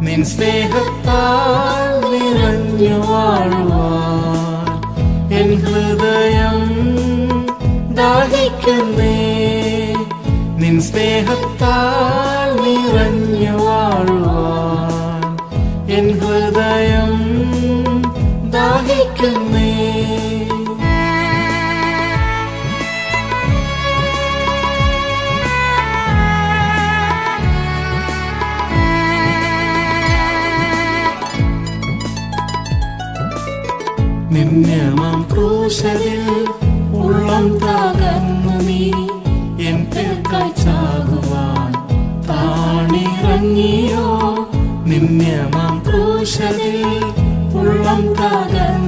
[SPEAKER 1] നിൻ സ്നേഹത്താൽ നിറഞ്ഞു വാഴുവാൻ എൻ ഹൃദയം ദാഹിക്കുന്നേ. നിൻ സ്നേഹത്താൽ ക്രൂശലിൽ ഉള്ളം തകർന്നു നീ. എൻ പേർക്കായി ചാകുവാൻ താണിറങ്ങിയോ? നിന്യമാം ക്രൂശലിൽ ഉള്ളം തകർന്നു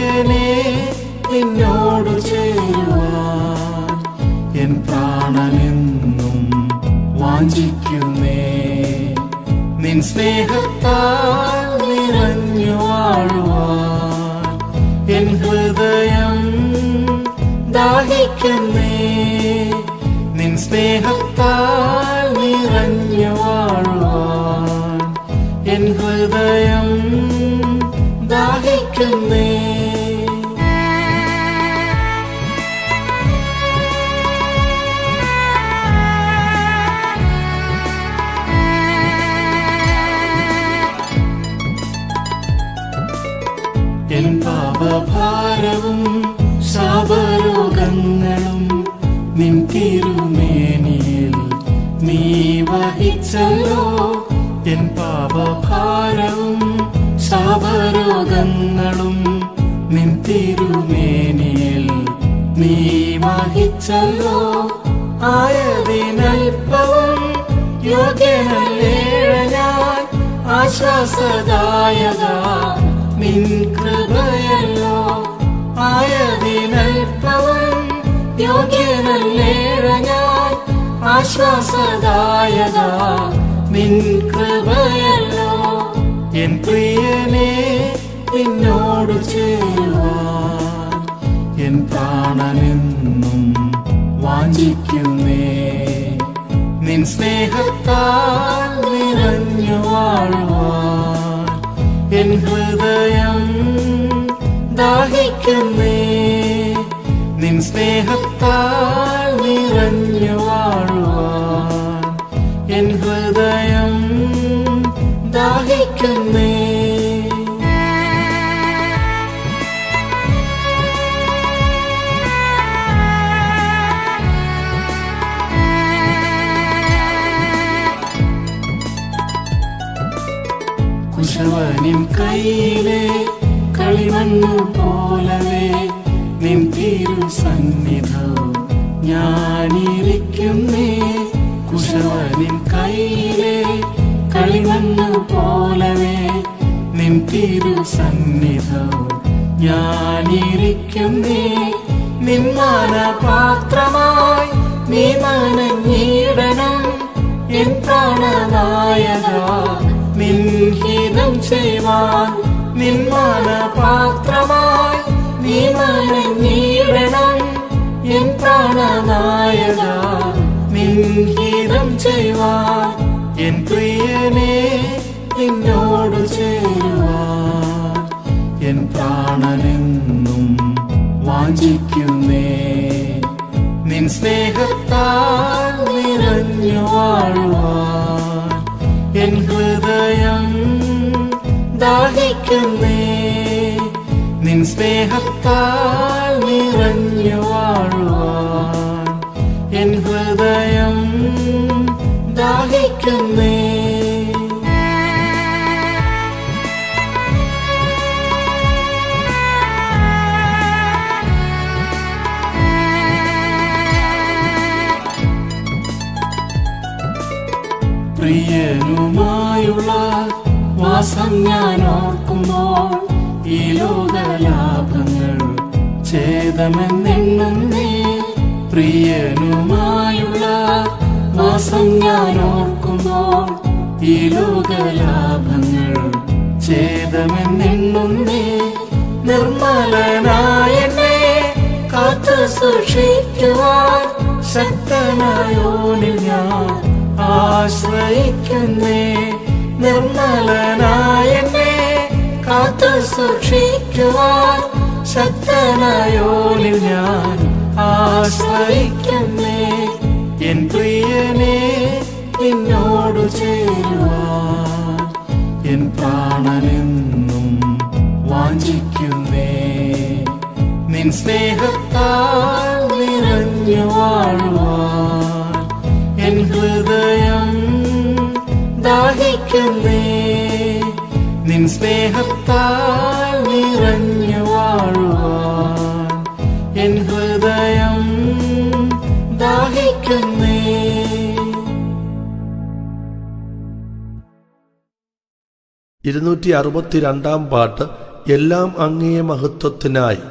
[SPEAKER 1] പ്രിയനെ നിന്നോട് ചേരുവാൻ എൻ പ്രാണനെന്നും വാഞ്ചിക്കുന്നേ. നിൻ സ്നേഹത്താൽ ആശ്വാസദായക നിൻ കൃപയല്ലോ. ആയതിനൽപ്പവും യോഗ്യനല്ലേഴ ഞാൻ. ആശ്വാസദായക നിൻ കൃപയല്ലോ. എൻ പ്രിയനെ നിന്നോട് ചേരുവാൻ. എൻ പ്രാണനെന്നും വാഞ്ചിക്കുന്നേ. നിൻ സ്നേഹത്താൽ നിറഞ്ഞു വാഴുവാൻ. ഹൃദയം ദാഹിക്കുന്നേ. നിൻ സ്നേഹത്താൽ നിറഞ്ഞു വാഴുവാൻ എൻ ഹൃദയം ദാഹിക്കുന്നേ. നിൻഹിതം സ്നേഹത്താൽ നിറഞ്ഞു വാഴുവാൻ എൻ ഹൃദയം ദാഹിക്കുന്നേ. പ്രിയനുമായുള്ള വാസം ഞാൻ ഓർക്കുമ്പോൾ ഈ ലോകലാഭങ്ങൾ ഛേദമെന്നെണ്ണുന്നേ പ്രിയനുമായുള്ള മാസം ഞാൻ ഓർക്കുമ്പോൾ ഈ ലോകലാഭങ്ങൾ ഛേദമെന്നെണ്ണുന്നേ നിർമ്മലനായെന്നെ കാത്തു സൂക്ഷിക്കുവാൻ ശക്തനായോനിൽ ഞാൻ ആശ്രയിക്കുന്നേ. നിർമ്മലനായെന്നെ കാത്തു സൂക്ഷിക്കുവാൻ ശക്തനായോനിൽ ഞാൻ ആശ്രയിക്കുന്നേ. എൻ പ്രിയനെ നിന്നോട് ചേരുവാൻ എൻ പ്രാണനെന്നും വാഞ്ചിക്കുന്നേ. നിൻ സ്നേഹത്താൽ നിറഞ്ഞു വാഴുവാൻ എൻ ഹൃദയം ദാഹിക്കുന്നേ. നിൻ സ്നേഹത്താൽ
[SPEAKER 2] ഇരുന്നൂറ്റി അറുപത്തിരണ്ടാം പാട്ട് എല്ലാം അങ്ങേ മഹത്വത്തിനായി.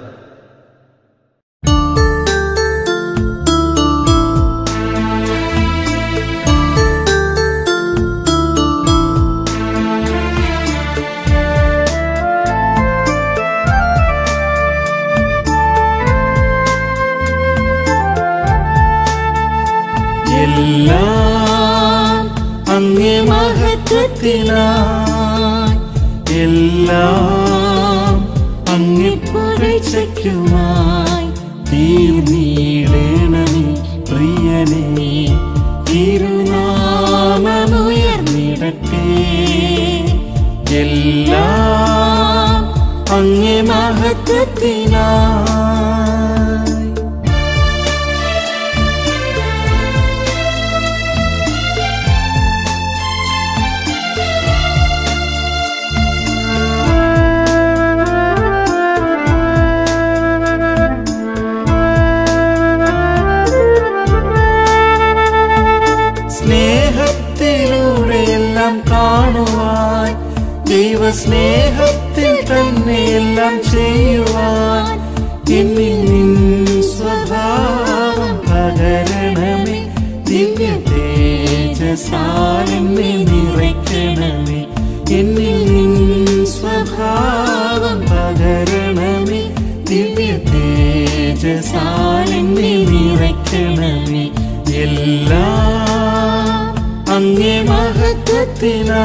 [SPEAKER 1] തേജസാലെന്നെ നിറയ്ക്കണമേ. എല്ലാം അങ്ങേ മഹത്വത്തിനാ.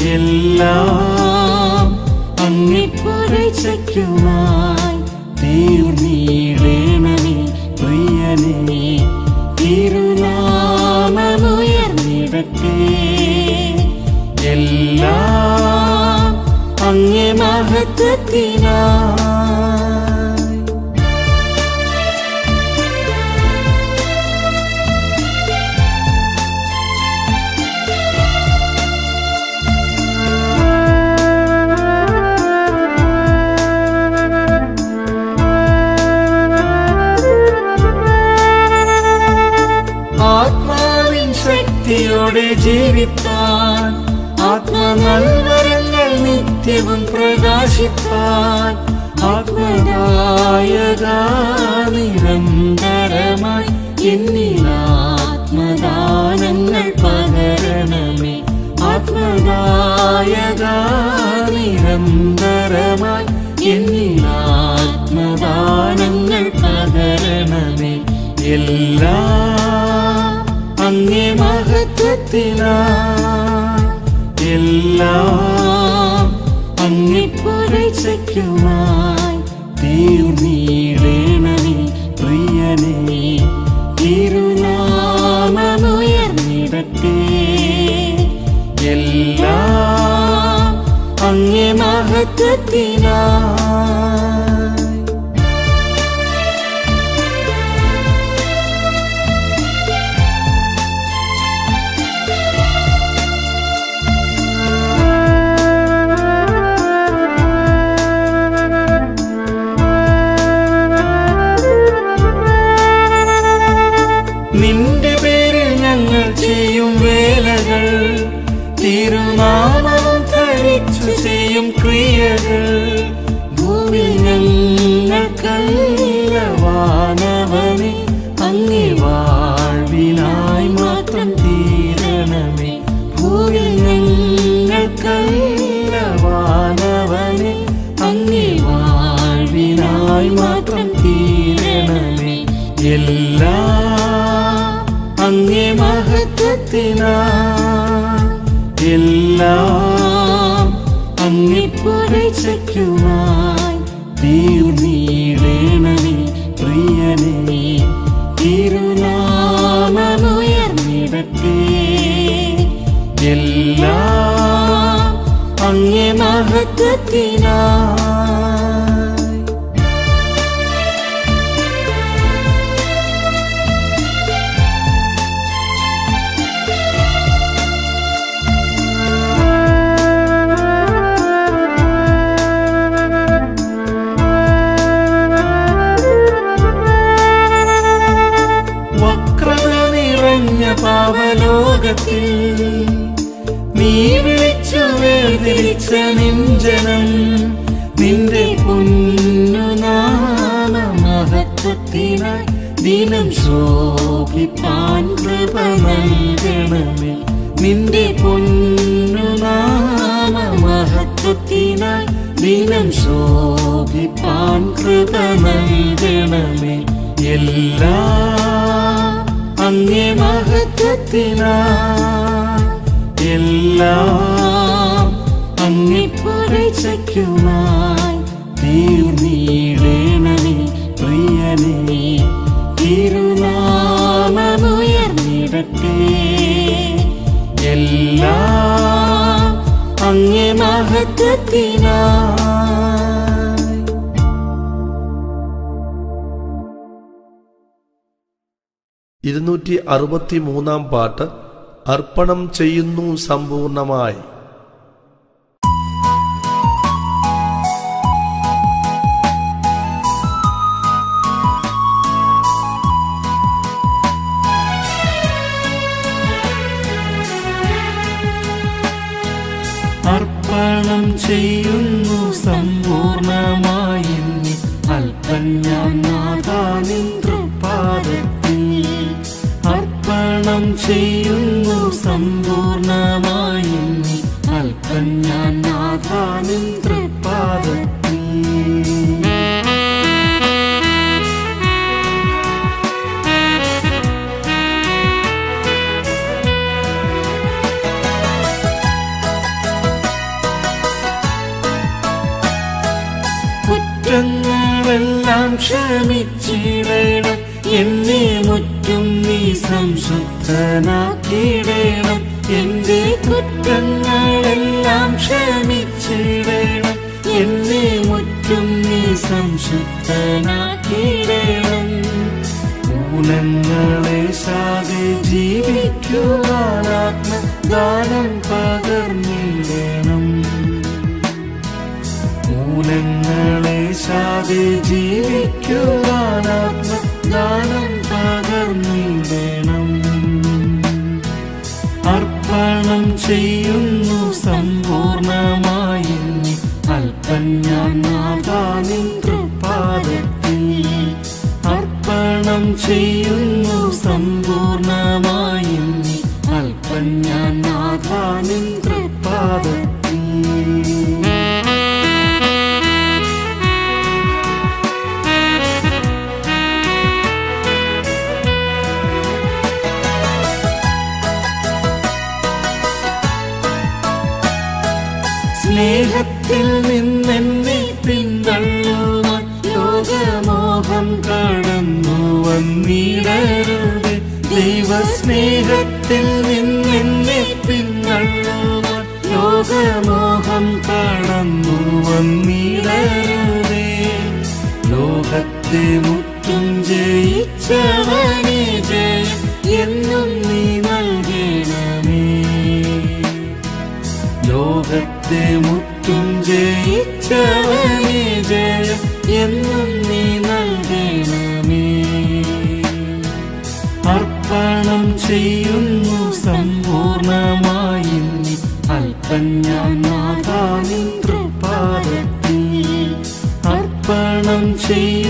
[SPEAKER 1] എല്ലാം അങ്ങേ പുരച്ചയ്ക്കുമായി തീർന്നീടേണമേ. പ്രിയനേ തിരുനാമമുയർന്നിടട്ടെ. എല്ലാം അങ്ങേ മഹത്വത്തിനായി നിത്യവും പ്രകാശിപ്പാൻ ആത്മദായക നിരന്തരമായി. എന്നിൽ ആത്മദാനങ്ങൾ പകരണമേ. ആത്മദായക നിരന്തരമായി. എന്നിൽ ആത്മദാനങ്ങൾ പകരണമേ. എല്ലാ അങ്ങേ മഹത്വത്തിനാ എല്ലാം പുരച്ചയ്ക്കുമായി തീർന്നീടേണമേ പ്രിയനേ. തിരുനാമമുയർന്നിടട്ടെ. എല്ലാം അങ്ങേ മഹത്വത്തിനായി മാത്രം തീരണമേ. എല്ലാ അങ്ങേ മഹത്വത്തിനാ. എല്ലാം അങ്ങേ പുരച്ചയ്ക്കുമായി തീർന്നീടേണമേ. പ്രിയനേ തിരുനാമമുയർന്നിടട്ടെ. എല്ലാം അങ്ങേ മഹത്വത്തിനായി വേർതിരിച്ച നിഞ്ചനം നിന്റെ പൊന്നുനാമ മഹത്വത്തിനായി ദിനം ശോഭിപ്പാൻ കൃപ നൽകണമേ. നിന്റെ പൊന്നുനാമ മഹത്വത്തിനായി ദിനം ശോഭിപ്പാൻ കൃപ നൽകണമേ. എല്ലാം അങ്ങേ മഹത്വത്തിനായി എല്ലാം പുരച്ചയ്ക്കുമായി തീർന്നീടേണമേ പ്രിയനേ. തിരുനാമമുയർന്നിടട്ടെ. എല്ലാം അങ്ങേ മഹത്വത്തിനായി.
[SPEAKER 2] ഇരുന്നൂറ്റി അറുപത്തി മൂന്നാം പാട്ട് അർപ്പണം ചെയ്യുന്നു സമ്പൂർണമായി.
[SPEAKER 1] ചെയ്യുന്നു സമ്പൂർണമായി അല്പം ഞാൻ നാഥാനിൻ അർപ്പണം ചെയ്യുന്നു സമ്പൂർണമായി അല്പം ഞാൻ നാഥാനിൻ ക്ഷമിച്ചിടണം എന്നെ മുറ്റും നീ സംശുദ്ധനാക്കിയിടണം എന്റെ കുറ്റങ്ങളെല്ലാം ക്ഷമിച്ചിടണം എന്നെ മുറ്റും നീ സംശുദ്ധനാക്കിയിടണം മൂലങ്ങളെ സാധി ജീവിക്കുവാനാത്മ ദാനം പകർന്നിടണം മൂലങ്ങളെ ശാതി ജീവിക്കുവാനാത്മജ്ഞാനം പകർന്നിടണം. അർപ്പണം ചെയ്യുന്നു സമ്പൂർണമായി അല്പം ഞാൻ അർപ്പണം ചെയ്യുന്നു സമ്പൂർണമായി അല്പം ഞാൻ സ്നേഹത്തിൽ നിന്നെന്നെ പിന്തള്ളുവാൻ ലോകമോഹം കടന്നു വന്നിടരുത്. ദൈവസ്നേഹത്തിൽ നിന്നെന്നെ പിന്തള്ളുവാൻ ലോകമോഹം കടന്നു വന്നിടരുതേ. ലോകത്തെ മുറ്റും ജയിച്ചവനെ ജയം എന്നും നീ നൽകണമേ. ലോകത്തെ ജയിച്ചവനെ ജയം എന്നും നീ നൽകണമേ. അർപ്പണം ചെയ്യുന്നു സമ്പൂർണമായി അല്പം ഞാൻ നാഥാനിൻ തൃപ്പാദത്തിൽ അർപ്പണം ചെയ്യുന്നു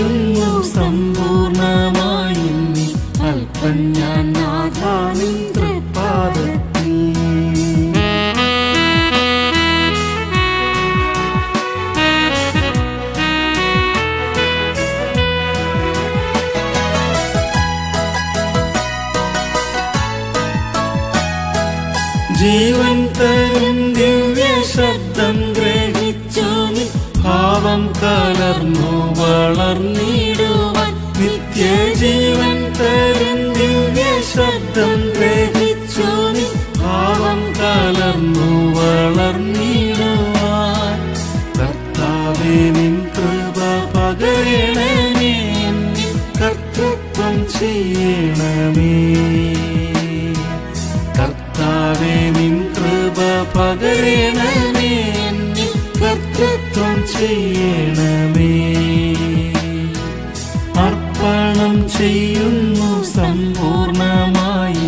[SPEAKER 1] ചെയ്യണമേ. അർപ്പണം ചെയ്യുന്നു സമ്പൂർണമായി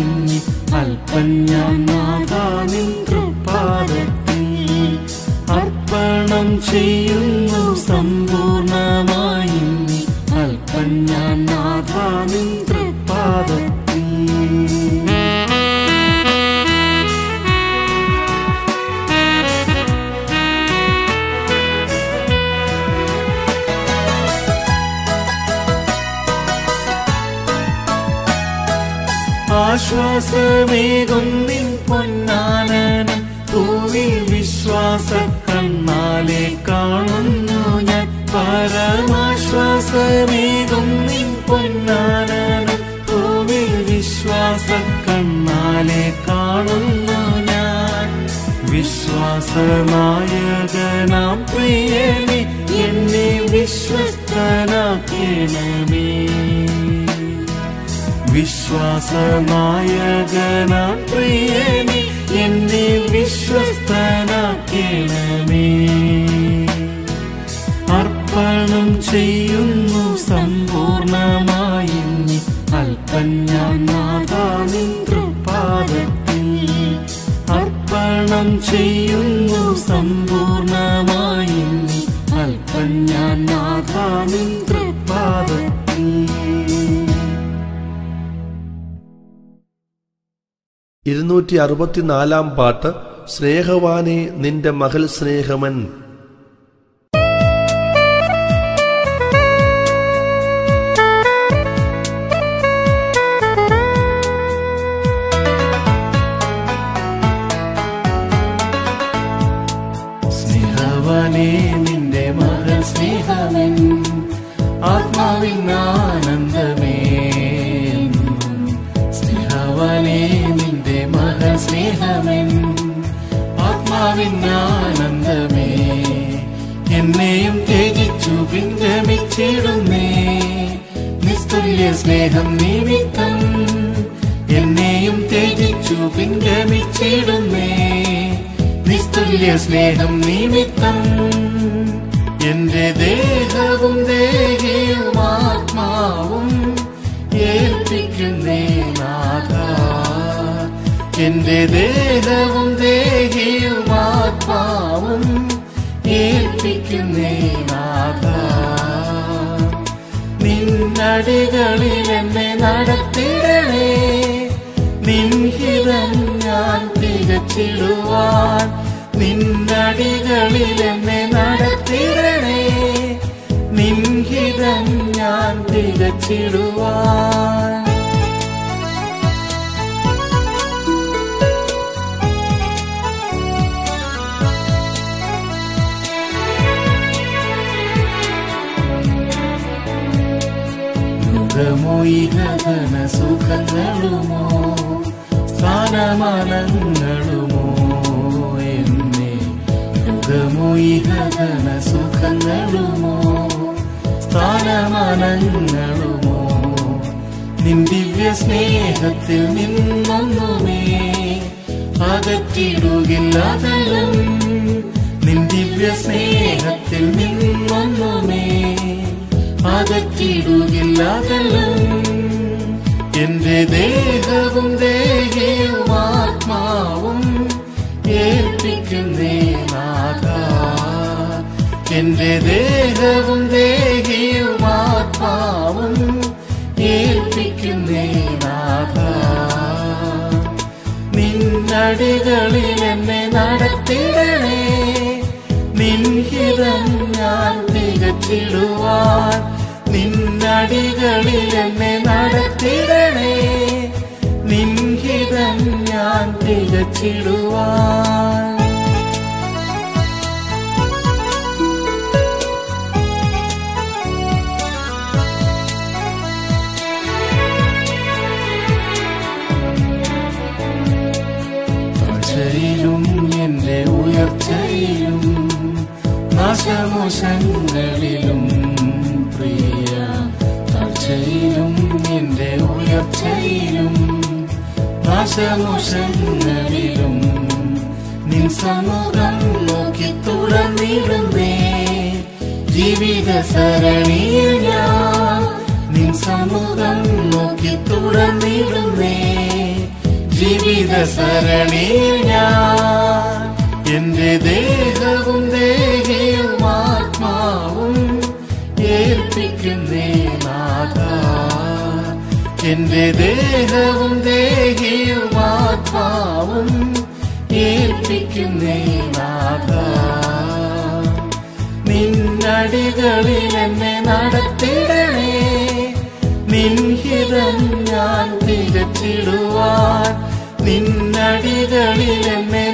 [SPEAKER 1] അല്പം ഞാൻ നാഥാനിൻ തൃപ്പാദത്തിൽ അർപ്പണം ചെയ്യുന്നു ആശ്വാസമേകും നിൻ പൊന്നാനനം പൂവിൽ വിശ്വാസ കണ്ണാലെ കാണുന്നു ഞാൻ. പരമാശ്വാസമേകുന്നിൻ പൊന്നാനനം പൂവിൽ വിശ്വാസ കണ്ണാലെ കാണുന്നു ഞാൻ. വിശ്വാസമായകനാം പ്രിയനെ എന്നെ വിശ്വസ്തനാക്കണമേ വിശ്വാസനായകനാം പ്രിയനി എന്നെ വിശ്വസ്തനാക്കണമേ. അർപ്പണം ചെയ്യുന്നു സമ്പൂർണമായി അല്പം ഞാൻ അർപ്പണം
[SPEAKER 2] ചെയ്യുന്നു
[SPEAKER 1] ഇരുന്നൂറ്റി അറുപത്തിനാലാം പാട്ട് സ്നേഹവാനെ നിന്റെ മകൾ സ്നേഹമൻ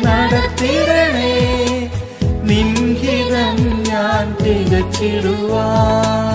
[SPEAKER 2] നടത്തുവാൻ നിൻഹിതം ഞാൻ തികച്ചിടുവാൻ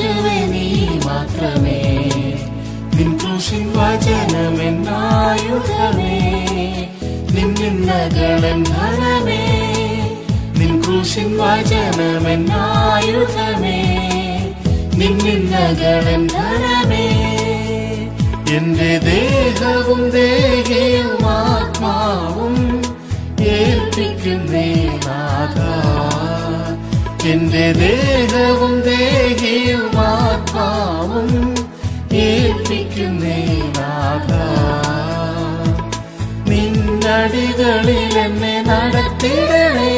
[SPEAKER 2] യേശുവേ നീ മാത്രമേ നിൻ കൃഷിൻ വചനമെന്നായുധമേ. നിൻ നിന്നകളൻ ധനമേ നിൻ
[SPEAKER 1] കൃഷിൻ വചനമെന്നായുധമേ നിൻ ദേഹവും ദേഹിയും ആത്മാവും ഏൽപ്പിക്കുന്നേ. എന്റെ ദേഹവും ദേഹിയും ആത്മാവും ഏൽപ്പിക്കുന്നേ നാഥ നിന്നടികളിൽ എന്നെ നടത്തിടണേ.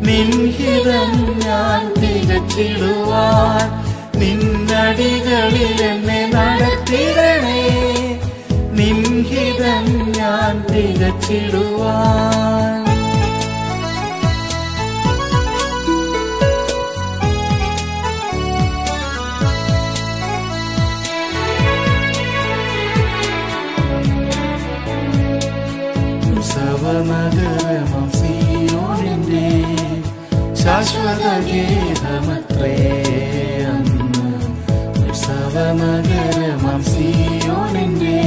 [SPEAKER 1] നിൻഹിതം ഞാൻ തികച്ചിടുവാൻ. നിന്നടികളിൽ എന്നെ നടത്തിടണേ. നിൻഹിതം ഞാൻ തികച്ചിടുവാൻ. ഗീതമത്രേ അന്ന് ഉത്സവനഗരമം സിയോനിന്റെ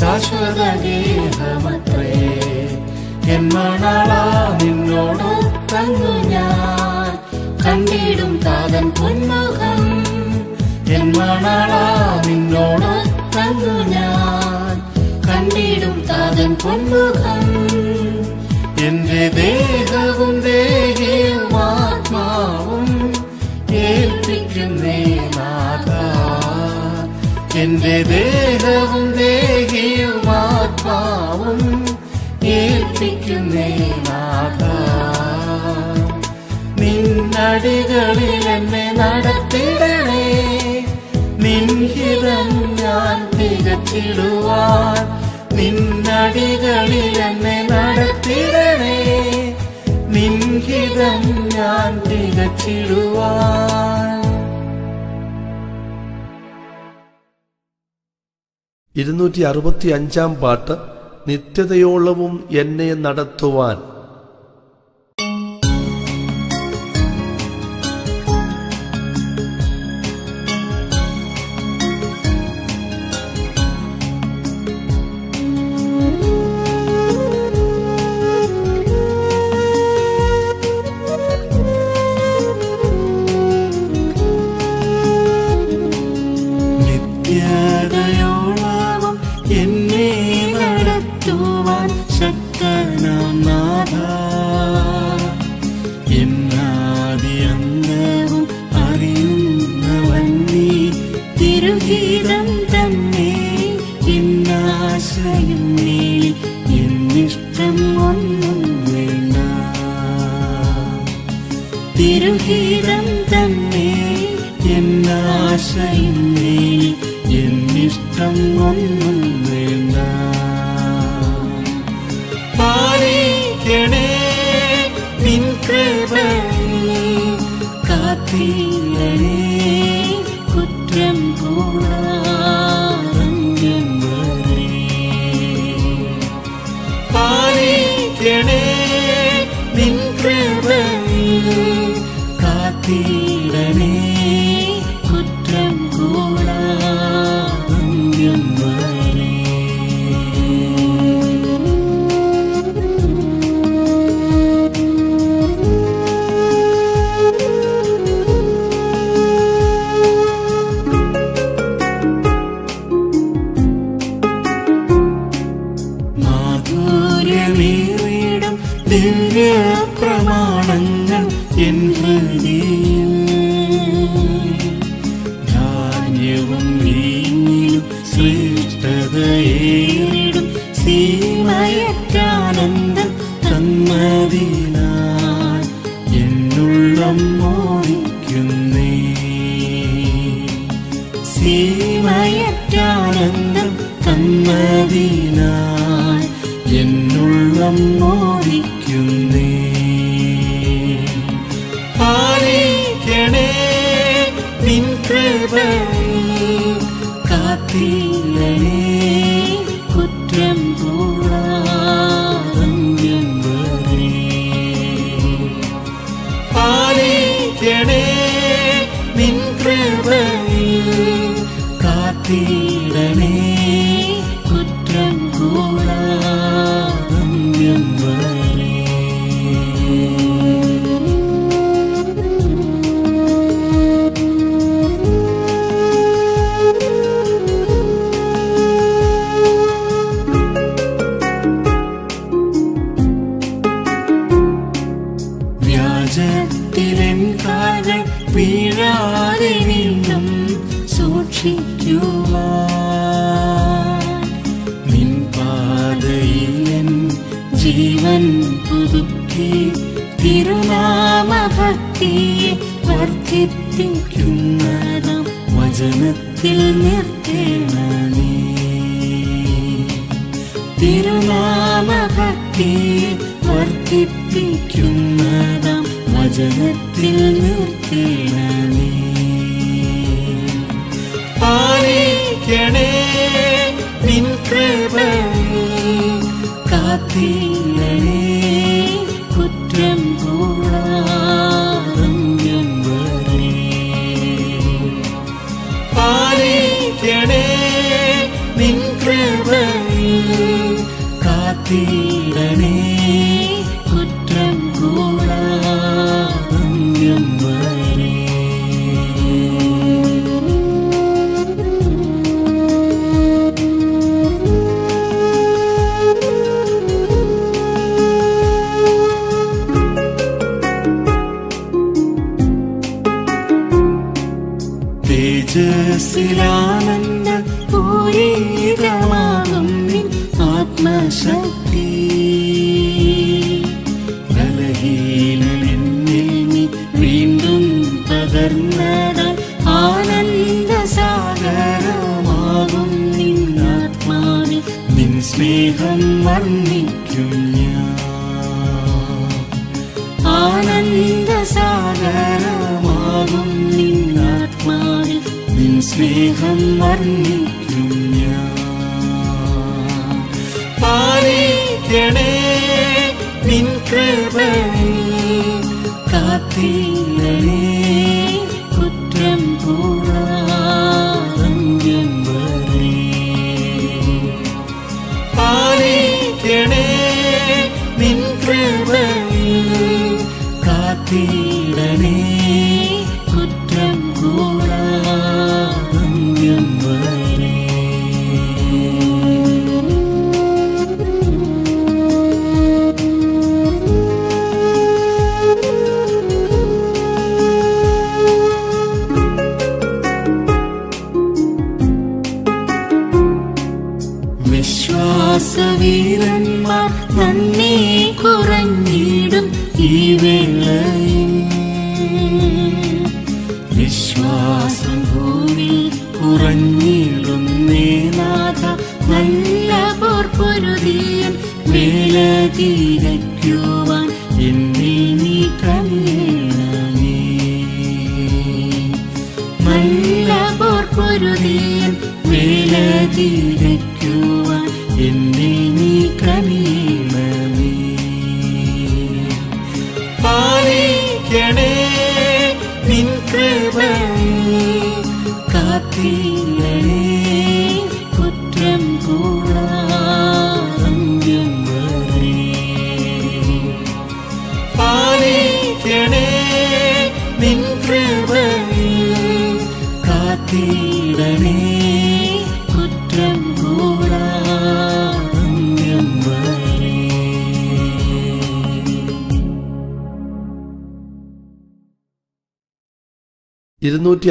[SPEAKER 1] ശാശ്വത ഗീതമത്രേ എൻ മണാളാ നിന്നോട് തന്നു ഞാൻ. കണ്ടിടും താതൻ പൊന്മുഖം. എൻ മണാളാ നിന്നോട് തന്നു ഞാൻ. കണ്ടിടും താതൻ പൊന്മുഖം. എന്റെ ദേഹവും ദേഹിയും ഏൽപ്പിക്കുന്നേ നാഥ എന്റെ ദേഹവും ദേഹിയും ആത്മാവും ഏൽപ്പിക്കുന്നേ നാഥ നിന്നടികളിൽ എന്നെ നടത്തിടണേ. നിൻഹിതം ഞാൻ തികച്ചിടുവാൻ. നിന്നടികളിൽ എന്നെ നടത്തിടണേ. നിൻഹിതം ഞാൻ തികച്ചിടുവാൻ.
[SPEAKER 2] ഇരുന്നൂറ്റി അറുപത്തി അഞ്ചാം പാട്ട് നിത്യതയോളവും എന്നെ നടത്തുവാൻ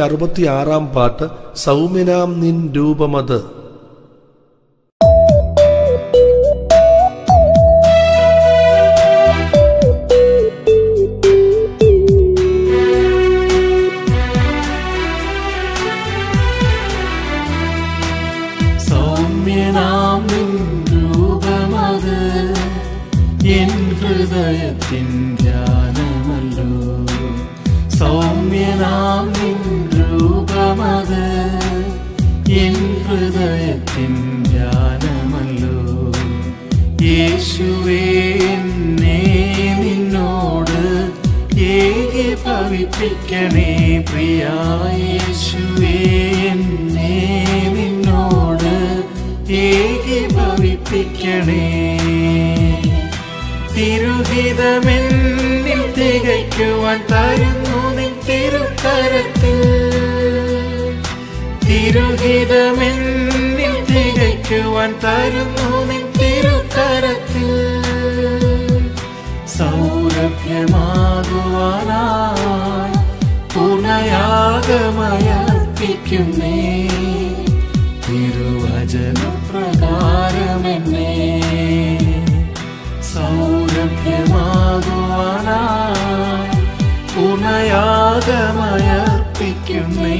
[SPEAKER 1] ഇരുന്നൂറ്റി അറുപത്തി ആറാം പാട്ട് സൗമ്യനാം നിൻ രൂപമത്. യാചമയർപ്പിക്കുന്നേ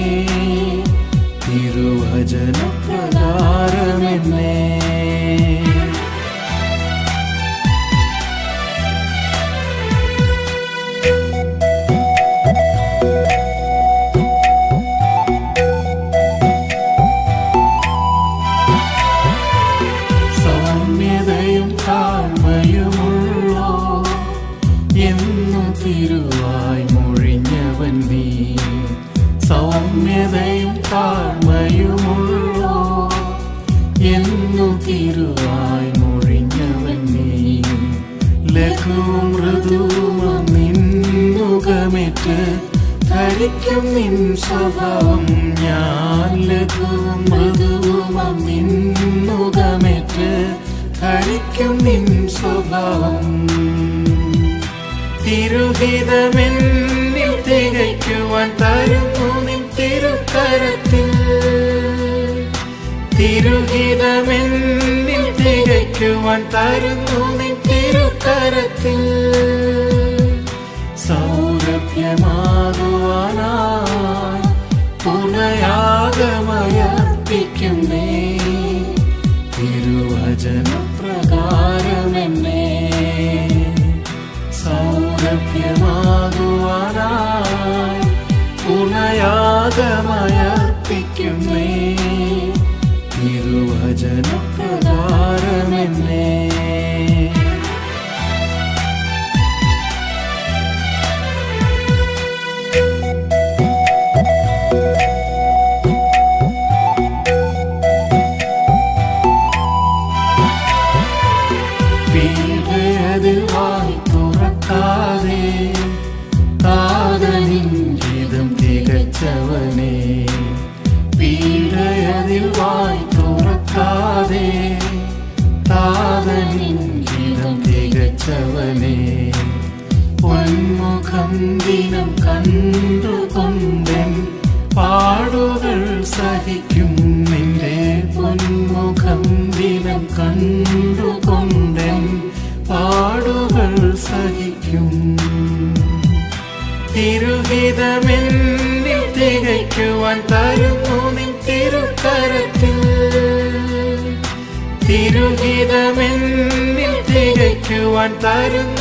[SPEAKER 1] തിരുവചന പ്രകാരമെന്നേ. സ്വഭാവം ഞാൻ ലഘുവും മൃദുവും നിന്നുകമേറ്റ് ഹരിക്കും നിൻ സ്വഭാവം തിരുഹിതമെന്നിൽ തികയ്ക്കുവാൻ തരുന്നു നിൻ തിരുക്കരത്തിൽ തിരുഹിതമെന്നിൽ തികയ്ക്കുവാൻ തരുന്നു നിൻ തിരുക്കരത്തിൽ സൗരഭ്യമാകുവാനാ Jeremiah. cantar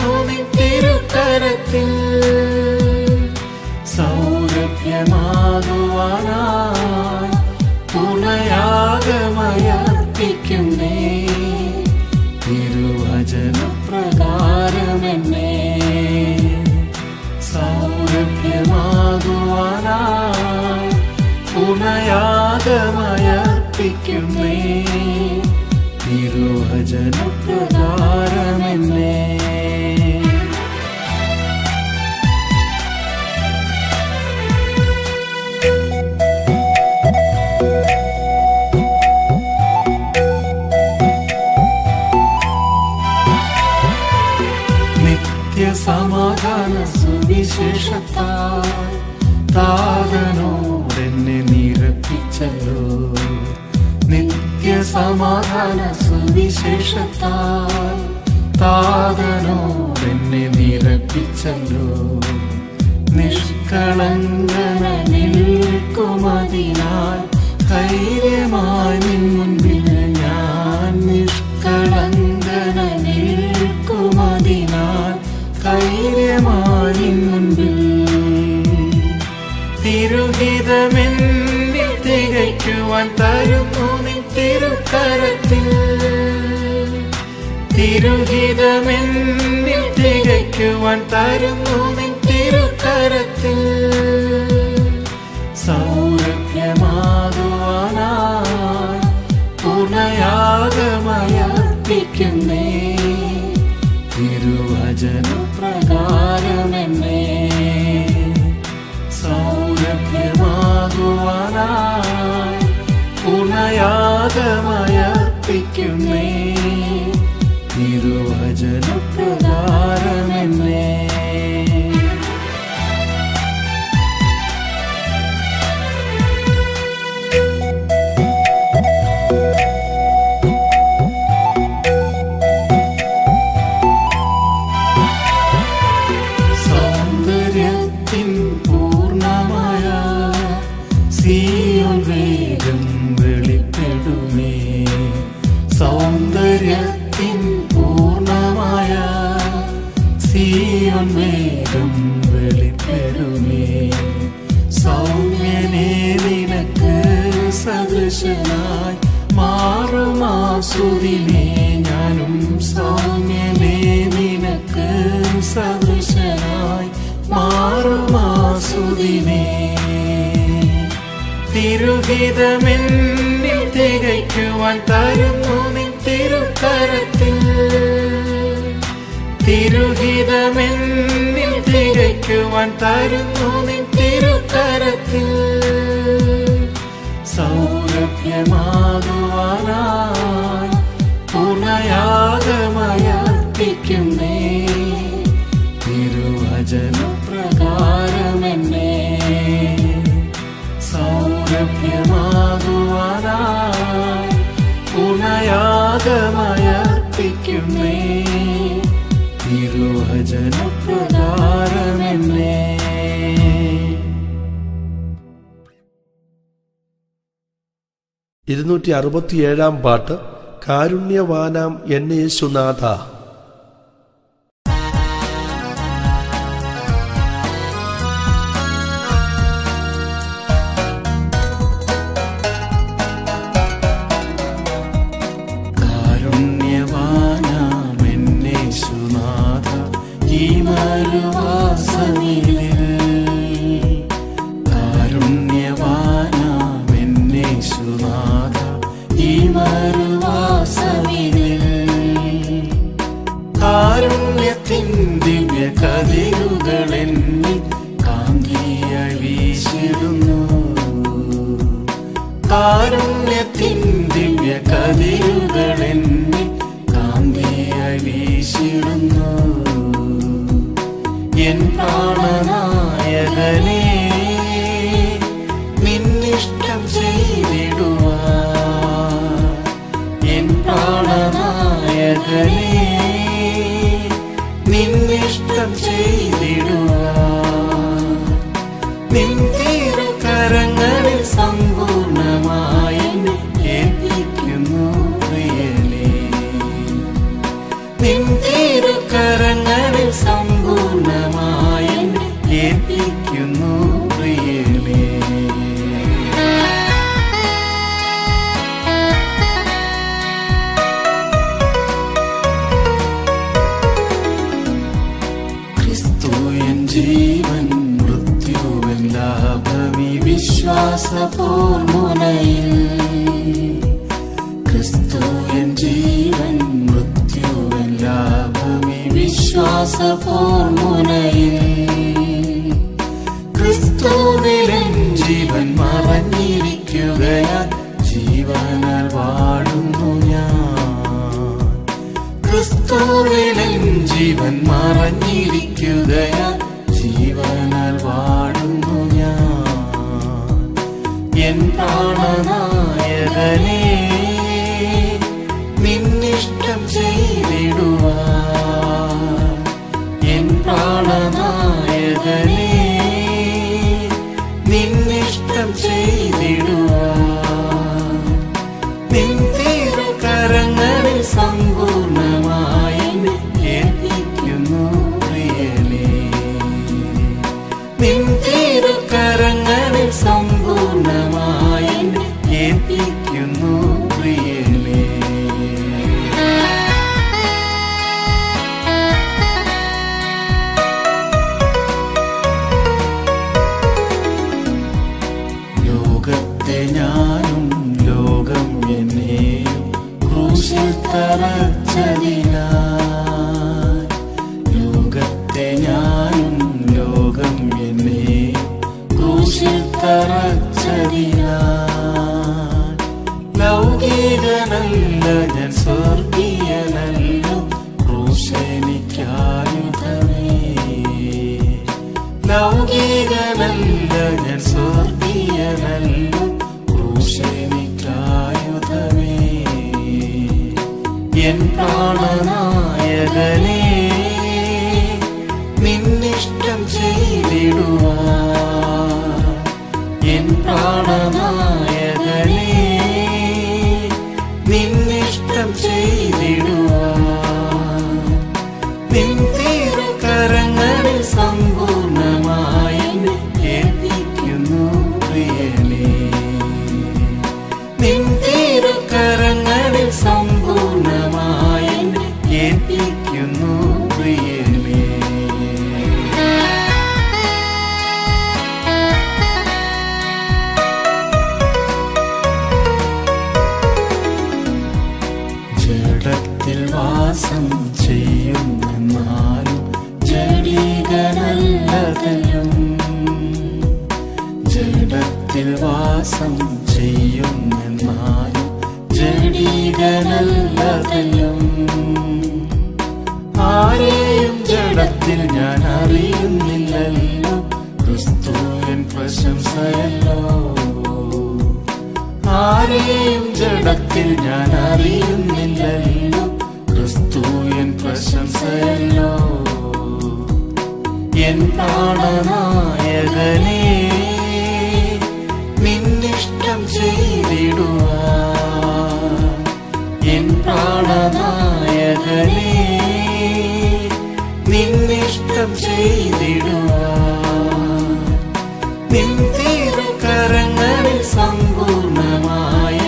[SPEAKER 1] സദൃശനായി മാറുമാസുദിനേ തിരുഹിതമെന്നിൽ തികയ്ക്കുവാൻ തരുന്നു നിൻ തിരുക്കരത്തിൽ. തിരുഹിതമെന്നിൽ തികയ്ക്കുവാൻ തരുന്നു നിൻ തിരുക്കരത്തിൽ. സൗരഭ്യമാകുവാനായി തുണയാകമയർപ്പിക്കുന്നേ
[SPEAKER 2] ഇരുന്നൂറ്റി അറുപത്തിയേഴാം പാട്ട് കാരുണ്യവാനാം
[SPEAKER 1] എന്നേശുനാഥ മാസപൂർമുനയിൽ ക്രിസ്തുവിലൻ ജീവൻ മറഞ്ഞിരിക്കുകയാൽ ജീവനാൽ വാഴുന്നു ഞാൻ. ക്രിസ്തുവിലൻ ജീവൻ മറഞ്ഞ ആരെയും ജഡത്തിൽ ഞാൻ അറിയുന്നില്ലല്ലോ ക്രിസ്തു N പ്രശംസയല്ലോ. N പ്രാണനായകനേ Ninnishtam ചെയ്തിടുക N പ്രാണനായകനേ Ninnishtam ചെയ്തിടുക നിൻ പൂർണമായ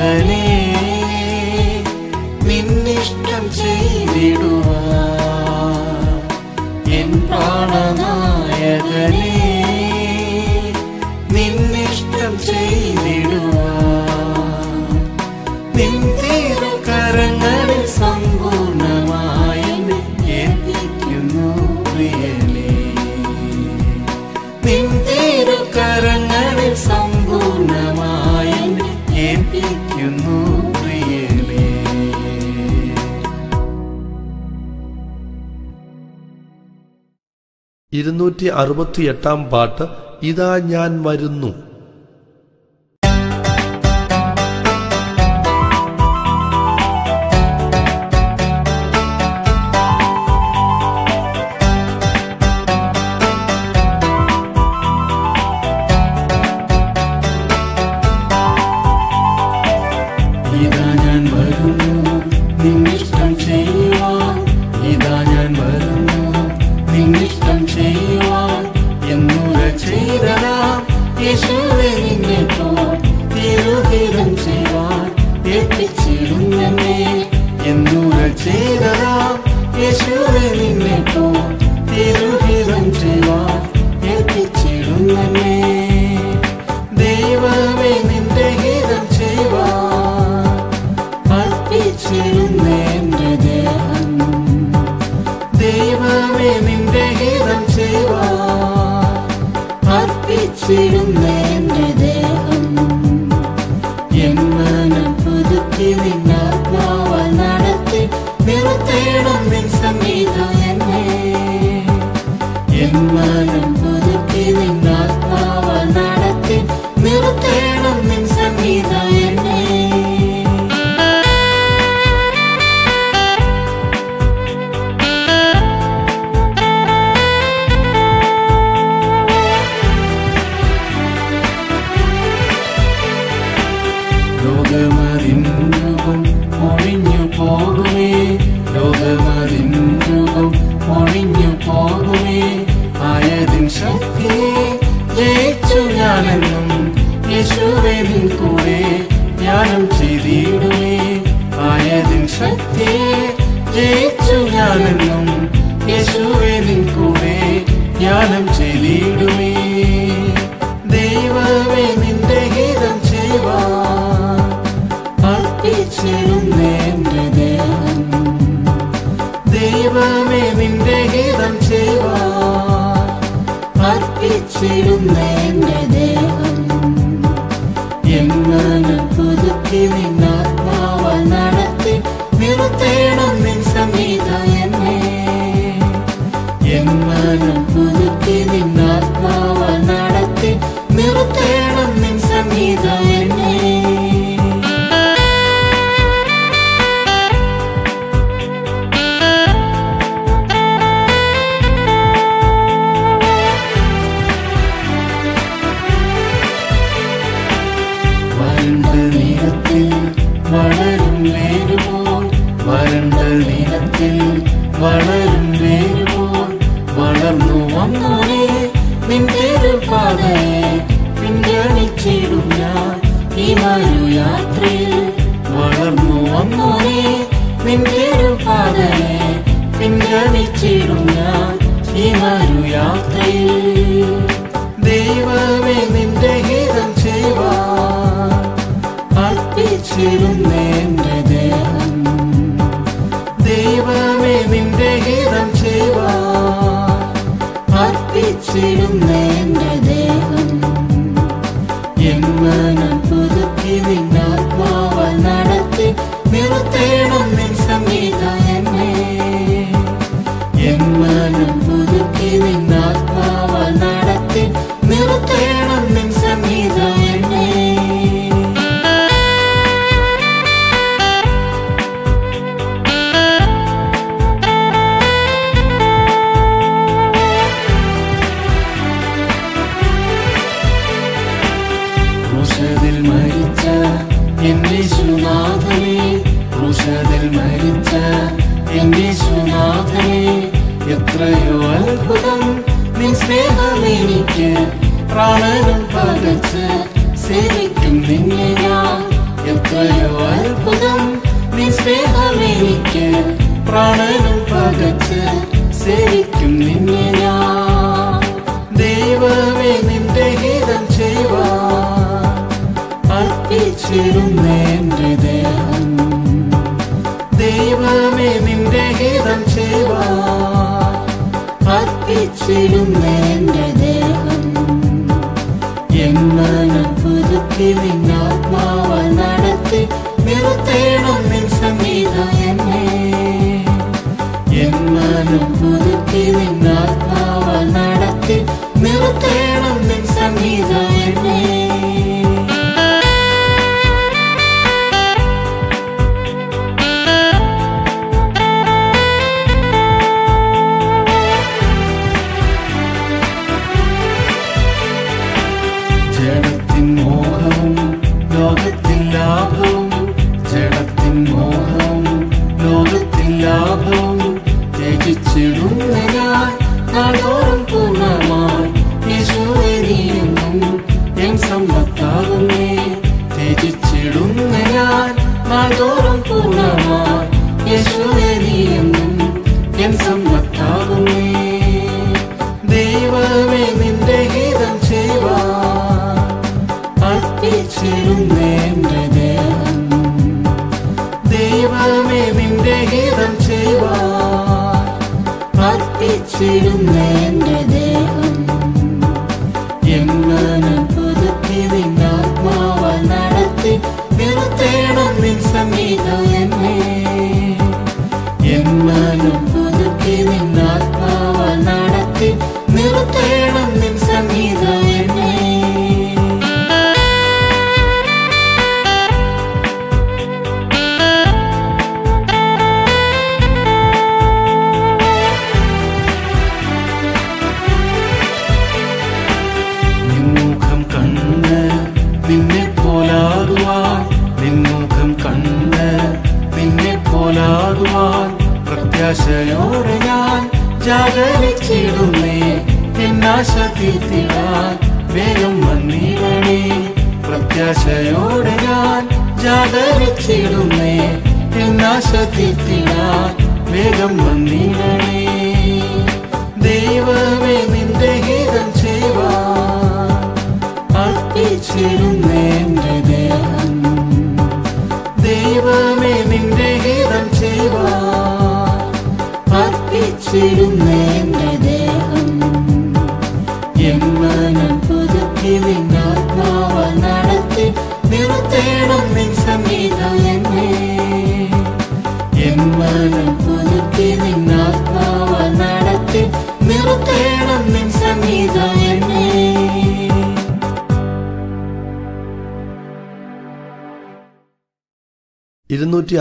[SPEAKER 1] മകനെ ചെയ്തിടുവാൻ. എൻ പ്രാണനായകനേ
[SPEAKER 2] ഇരുന്നൂറ്റി അറുപത്തി എട്ടാം പാട്ട് ഇതാ ഞാൻ വരുന്നു
[SPEAKER 4] see you
[SPEAKER 1] now.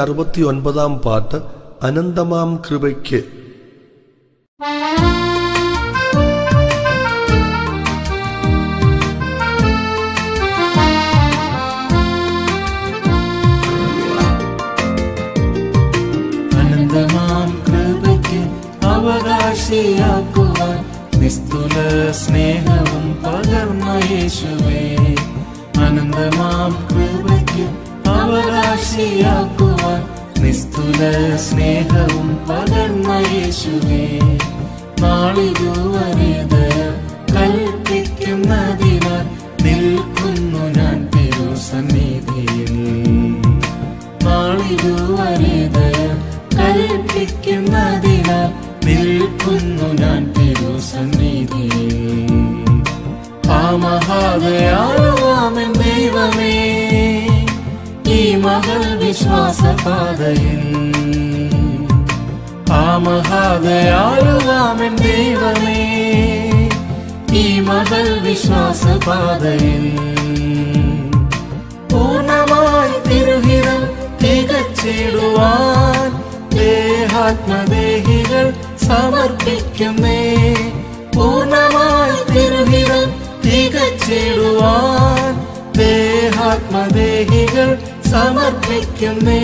[SPEAKER 1] അറുപത്തി ഒൻപതാം പാട്ട് അനന്തമാം കൃപയ്ക്ക് ദേഹാത്മദേഹികൾ സമർപ്പിക്കുന്നേ.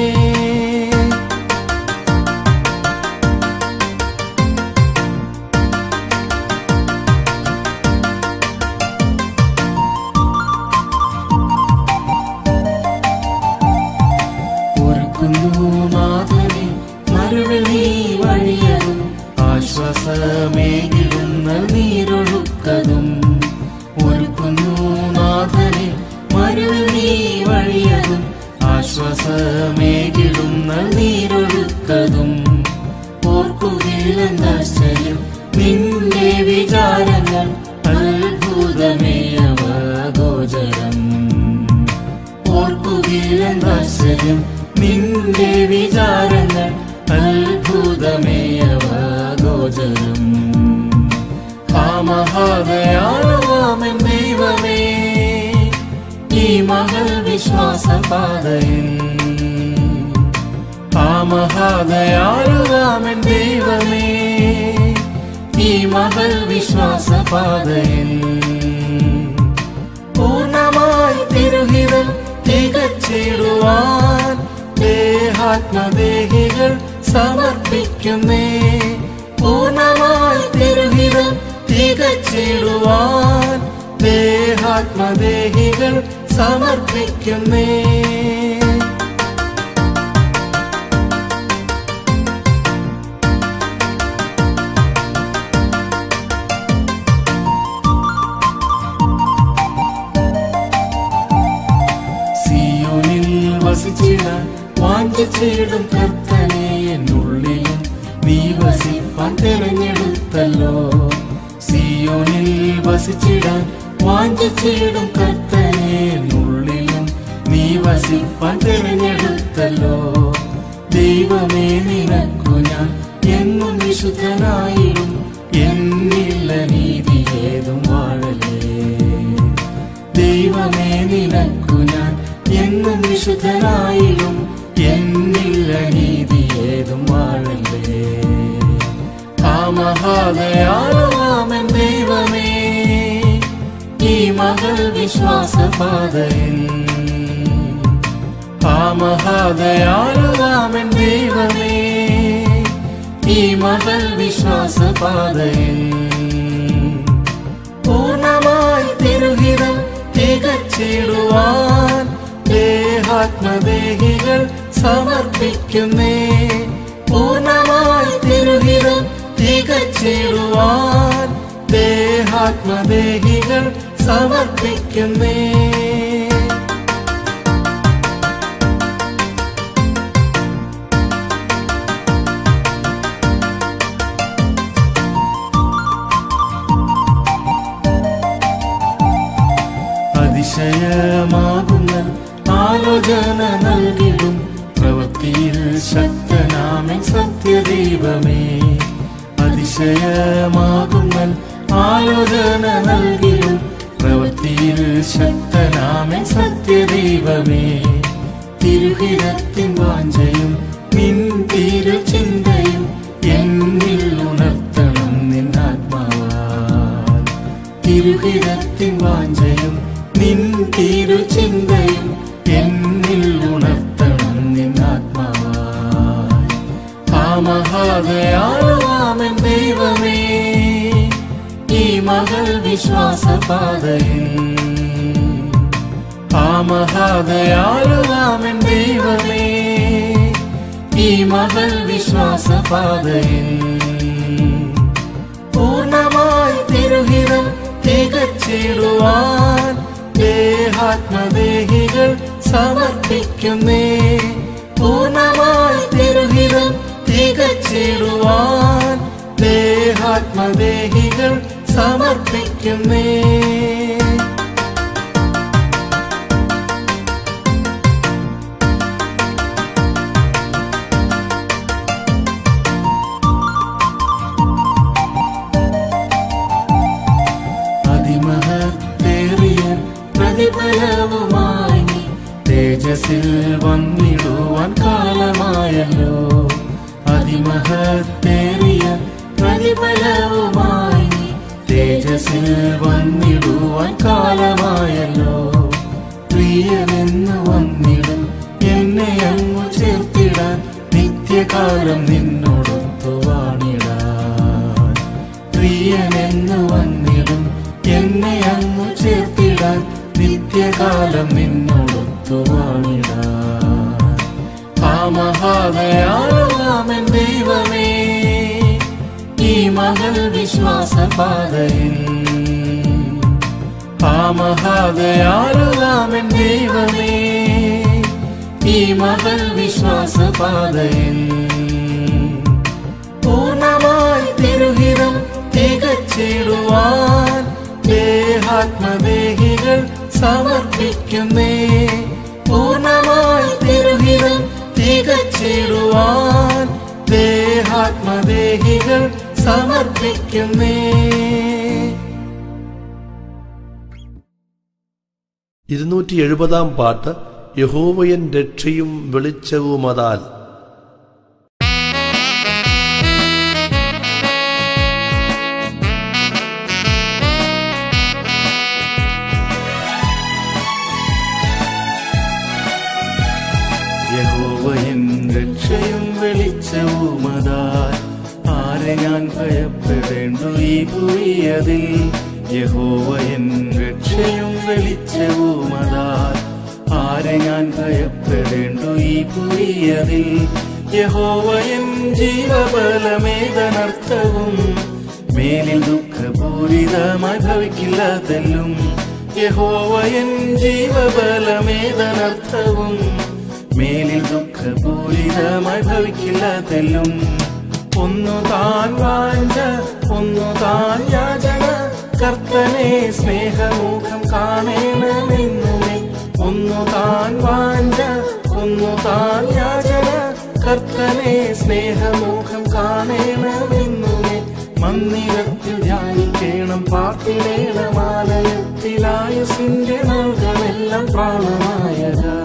[SPEAKER 1] സമർപ്പിക്കുന്നേ പൂർണമായി തിരുഹിതം തികച്ചിടുവാൻ ദേഹാത്മദേഹികൾ സമർപ്പിക്കുന്നേ
[SPEAKER 2] ഇരുന്നൂറ്റി എഴുപതാം പാട്ട് യഹോവയൻ രക്ഷയും വെളിച്ചവുമതാൽ.
[SPEAKER 1] ഭൂയതിൽ യഹോവയൻ രക്ഷയും വെളിച്ചവുമതാൽ ആരെ ഞാൻ ഭയപ്പെടേണ്ടു ഈ ഭൂയതിൽ യഹോവയൻ ജീവബലമേതനർത്ഥവും മേലിൽ ദുഃഖപൂരിതമായി ഭവിക്കില്ലതെല്ലും യഹോവയൻ ജീവബലമേതനർത്ഥവും മേലിൽ ദുഃഖപൂരിതമായി ഭവിക്കില്ലതെല്ലും ഒന്നു താൻ വാഞ്ച ഒന്നു താൻ യാചന കർത്തനെ സ്നേഹമുഖം കാണേണമെന്നുമേ ഒന്നു താൻ വാഞ്ച ഒന്നു താൻ യാചന കർത്തനെ സ്നേഹമുഖം കാണേണമെന്നുമേ മന്ദിരത്തിൽ ധ്യാനിക്കേണം പാർത്തിടേണം ആലയത്തിലായുസിന്റെ നാളുകളെല്ലാം പ്രാണമായതാ.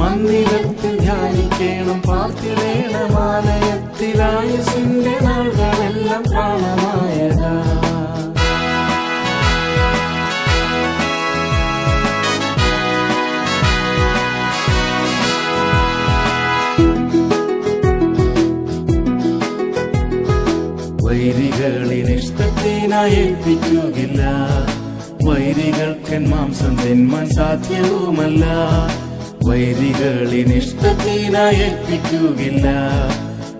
[SPEAKER 1] മന്ദിരത്തിൽ ധ്യാനിക്കേണം പാർത്തിടേണം ആലയത്തിലായുസിന്റെ നാളുകളെല്ലാം പ്രാണമായതാ വൈരികളിനിഷ്ടത്തിനായി ഏൽപ്പിക്കുകയില്ല. വൈരികൾക്കൻ മാംസം തിന്മാൻ സാധ്യവുമല്ല. വൈരികളിനിഷ്ടത്തിനായി വൈരികൾ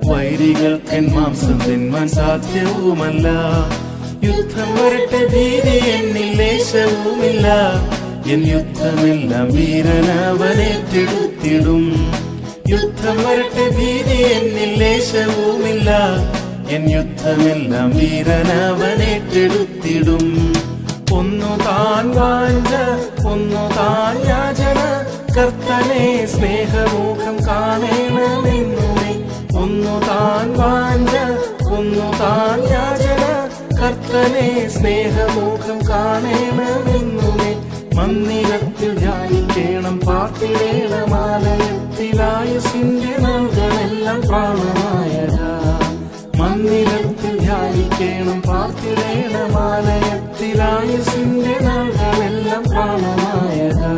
[SPEAKER 1] വൈരികൾക്കൻ മാംസം തിന്മാൻ സാധ്യവുമല്ല. യുദ്ധം വരട്ടെ ഭീതി എന്നിൽ ലേശവുമില്ല. എൻ യുദ്ധമെല്ലാം വീരനവനേറ്റെടുത്തിടും യുദ്ധം വരട്ടെ ഭീതി എന്നിൽ ലേശവുമില്ല. എൻ യുദ്ധമെല്ലാം വീരനവനേറ്റെടുത്തിടും ഒന്നു താൻ വാഞ്ച ഒന്നു താൻ യാചന. കർത്തനെ സ്നേഹമുഖം കാണേണമെന്നുമേ ഒന്നു താൻ വാഞ്ച ഒന്നു താൻ യാചന. കർത്തനെ സ്നേഹമുഖം കാണേണമെന്നുമേ മന്ദിരത്തിൽ ധ്യാനിക്കേണം പാർത്തിടേണം ആലയത്തിലായുസിന്റെ നാളുകളെല്ലാം പ്രാണമായതാ മന്ദിരത്തിൽ ധ്യാനിക്കേണം പാർത്തിടേണം ആലയത്തിലായുസിന്റെ നാളുകളെല്ലാം പ്രാണമായതാ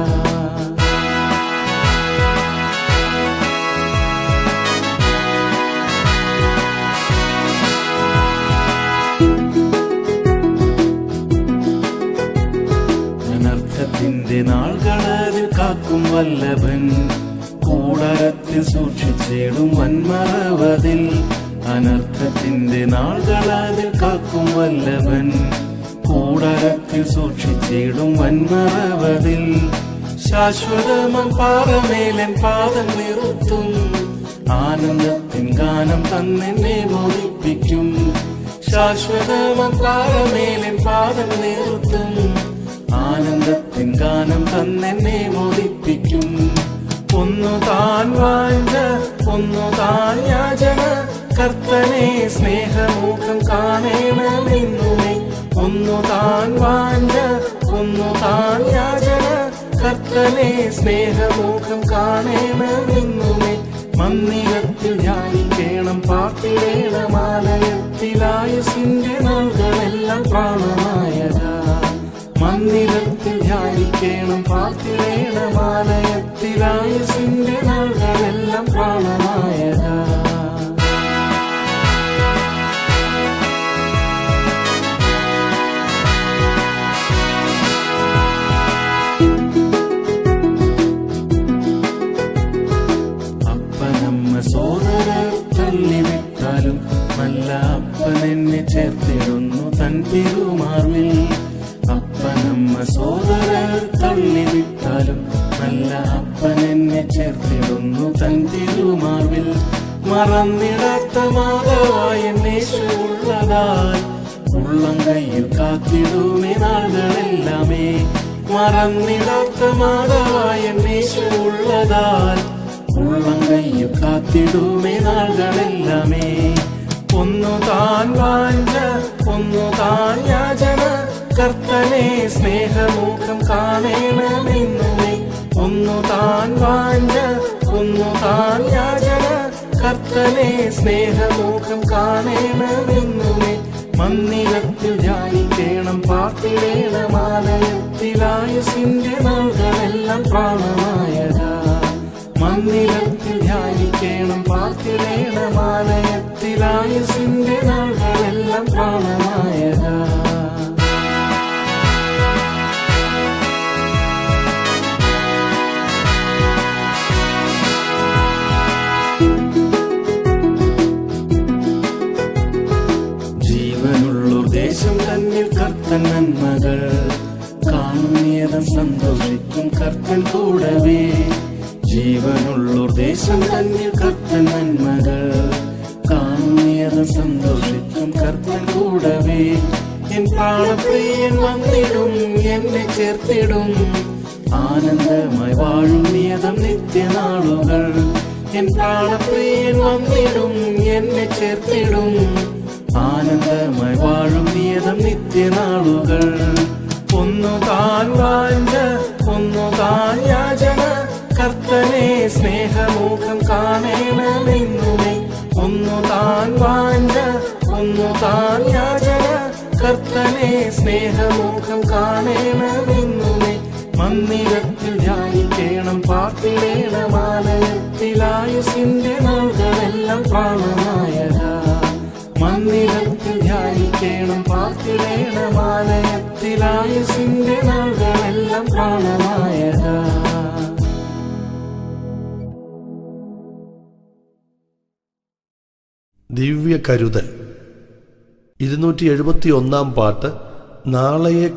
[SPEAKER 1] നാൾകളതിൽ കാക്കും വല്ലഭൻ. കൂടാരത്തിൽ സൂക്ഷിച്ചിടും വന്മറവതിൽ അനർത്ഥത്തിന്റെ നാൾകളതിൽ കാക്കും വല്ലഭൻ. കൂടാരത്തിൽ സൂക്ഷിച്ചിടും വന്മറവതിൽ ശാശ്വതമം പാറമേലൻ പാദം നിറുത്തും. ആനന്ദത്തിൻ ഗാനം തന്നെ മോദിപ്പിക്കും ശാശ്വതമം പാറമേലൻ പാദം നിർത്തും ആനന്ദത്തിൻ ഗാനം തന്നെ മോദിപ്പിക്കും ഒന്നു താൻ വാഞ്ച ഒന്നു താൻ യാചന. കർത്തനെ സ്നേഹമുഖം കാണണമെന്നുമേ. ഒന്നു താൻ വാഞ്ച ഒന്നു താൻ യാചന. കർത്തനെ സ്നേഹമുഖം കാണണമെന്നുമേ. മന്ദിരത്തിൽ ധ്യാനിക്കേണം പാർത്തിടേണം ആലയത്തിലായുസിന്റെ നാളുകളെല്ലാം പ്രാണമായതാ മന്ദിരത്തിൽ ധ്യാനിക്കണം. പാർത്തിടേണം ആലയത്തിലായുസിന്റെ നാളുകളെല്ലാം തള്ളിവിട്ടാലും നല്ല അപ്പൻ എന്നെ ചേർത്തിടുന്നു. തൻ തിരുമാർവിൽ സോദരർ തള്ളിവിട്ടാലും നല്ല അപ്പൻ എന്നെ ചേർത്തിടുന്നു തൻ തിരുമാർവിൽ. മറന്നിടാത്ത മാധവായ എന്നേശുള്ളതായി ഉള്ളം കയ്യിൽ കാത്തിടുമേ നാളുകളെല്ലാമേ. മറന്നിടാത്ത മാധവായ എന്നേശുള്ളതായി ഉള്ളം കയ്യിൽ കാത്തിടുമേ നാളുകളെല്ലാമേ. ഒന്നു താൻ വാഞ്ച ഒന്നു താൻ യാചന. കർത്തനെ സ്നേഹമുഖം കാണണമെന്നുമേ ഒന്നു താൻ വാഞ്ഞ ഒന്നു താൻ യാചന. കർത്തനെ സ്നേഹമുഖം കാണണമെന്നുമേ മന്ദിരത്തിൽ ധ്യാനിക്കേണം സിന്ധ്യ നാളുകളെല്ലാം പ്രാണമായതാ. മന്ദിരത്തിൽ ധ്യാനിക്കേണം സിന്ധ്യ നാളുകളെല്ലാം പ്രാണമായതാ. നന്മകൾ കാണുന്നേതം സന്തോഷിക്കും കർത്തൻ കൂടവേ. ജീവനുള്ളൂർ ദേശം തന്നിൽ കർത്തൻ നന്മകൾ കാണുന്നേതം സന്തോഷിക്കും കർത്തൻ കൂടവേ. എൻ പ്രാണപ്രിയൻ വന്നിടും എന്നെ ചേർത്തിടും. ആനന്ദമായി വാഴും നിത്യനാളുകൾ. എൻ പ്രാണപ്രിയൻ വന്നിടും എന്നെ ചേർത്തിടും. ആനന്ദമായി വാഴും നിയതം നിത്യനാളുകൾ. ഒന്നു താൻ വാഞ്ച ഒന്നു താൻ യാചന. കർത്തനെ സ്നേഹമുഖം കാണണമെന്നുമേ. ഒന്നു താൻ വാഞ്ച ഒന്നു താൻ യാചന. കർത്തനെ സ്നേഹമുഖം കാണണമെന്നുമേ. മന്ദിരത്തിൽ ധ്യാനിക്കേണം പാർത്തിടേണം ആലയത്തിലായുസിന്റെ നാളുകളെല്ലാം പ്രാണമായതാ മന്ദിരത്തിൽ ധ്യാനിക്കണം പാർത്തിടേണം ആലയത്തിലായുസിന്റെ നാളുകളെല്ലാം പ്രാണമായതാ.
[SPEAKER 2] ദിവ്യ കരുതൽ. ഇരുന്നൂറ്റി എഴുപത്തി ഒന്നാം പാട്ട് നാളെയെ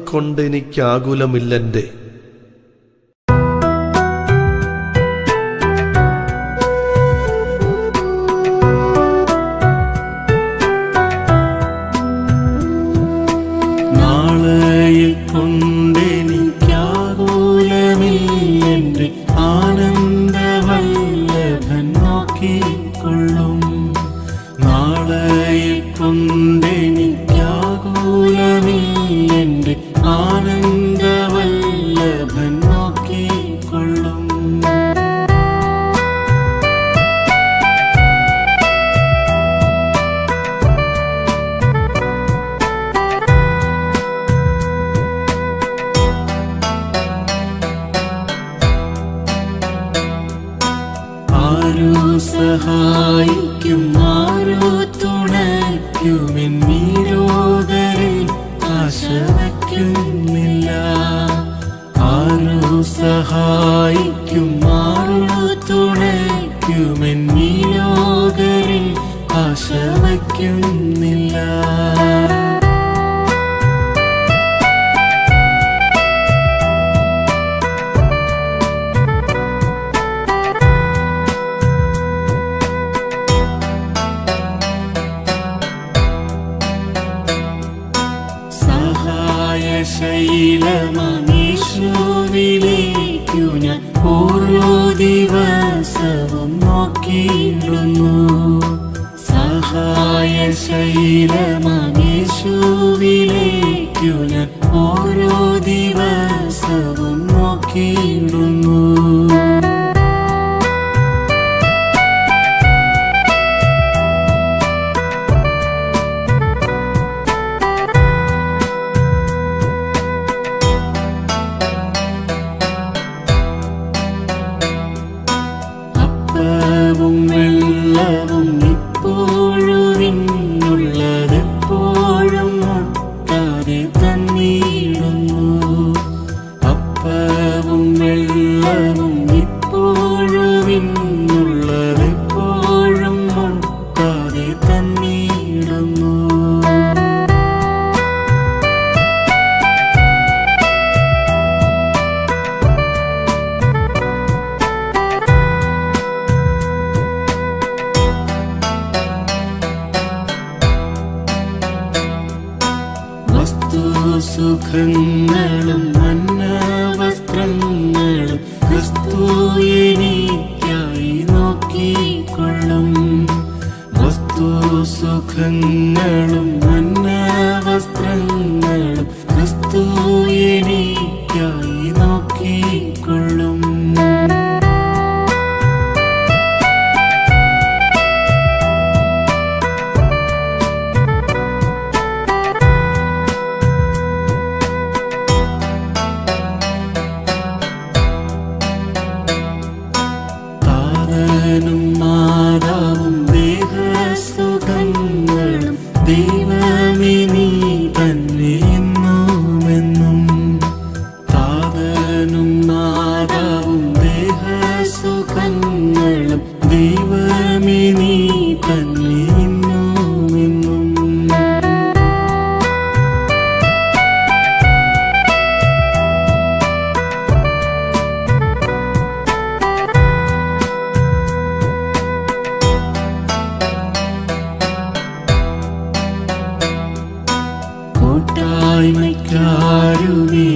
[SPEAKER 1] தாய்மைக்காருமே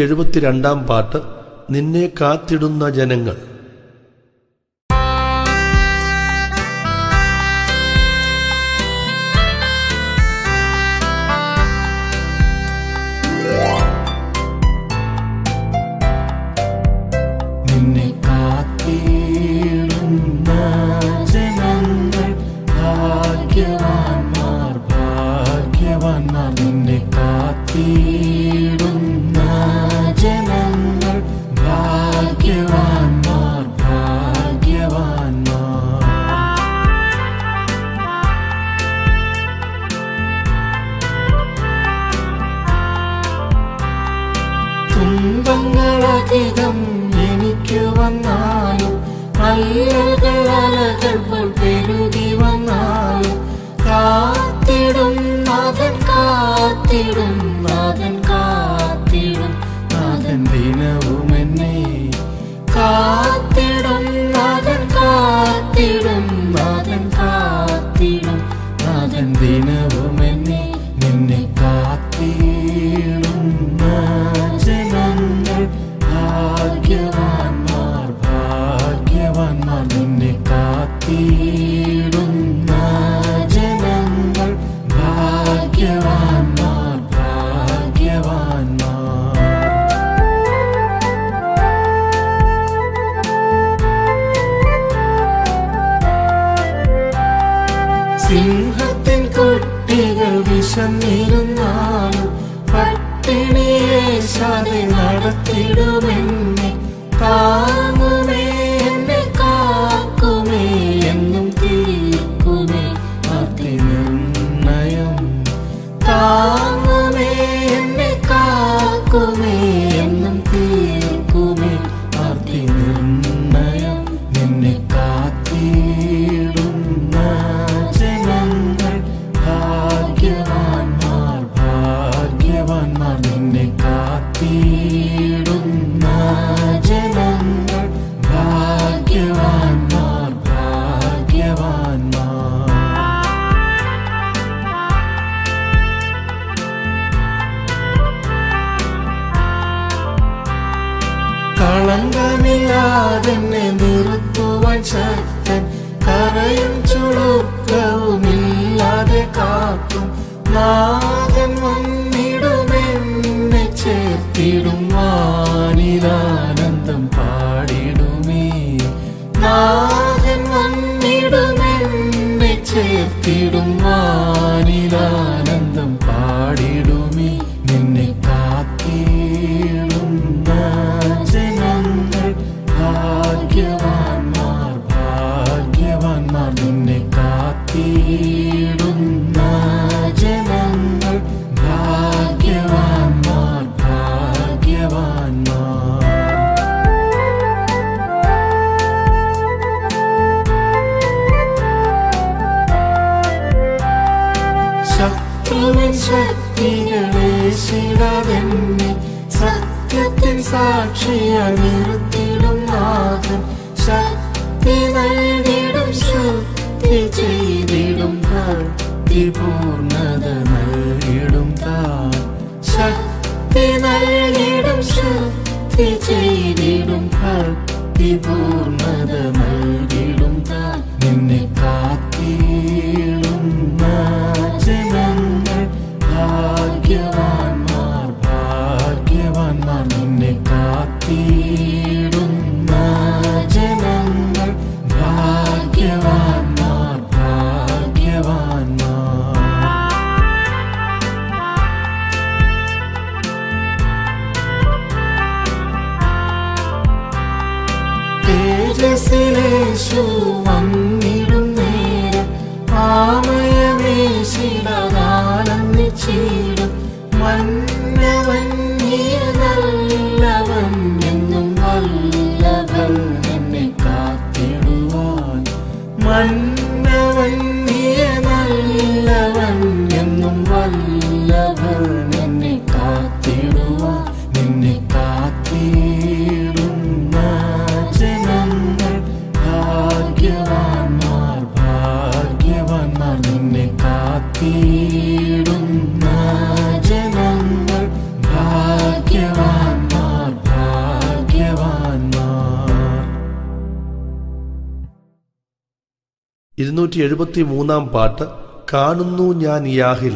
[SPEAKER 1] എഴുപത്തിരണ്ടാം പാട്ട് നിന്നെ കാത്തിടുന്ന ജനങ്ങൾ.
[SPEAKER 5] കാക്കും നാഥൻ വന്നിടുമെന്നെ ചേർത്തിടും വാനിലാനന്ദം പാടിടുമേ. നാഥൻ വന്നിടുമെന്നെ ചേർത്തിടും
[SPEAKER 1] വാ എഴുപത്തി മൂന്നാം പാട്ട് കാണുന്നു ഞാൻ യാഹിൽ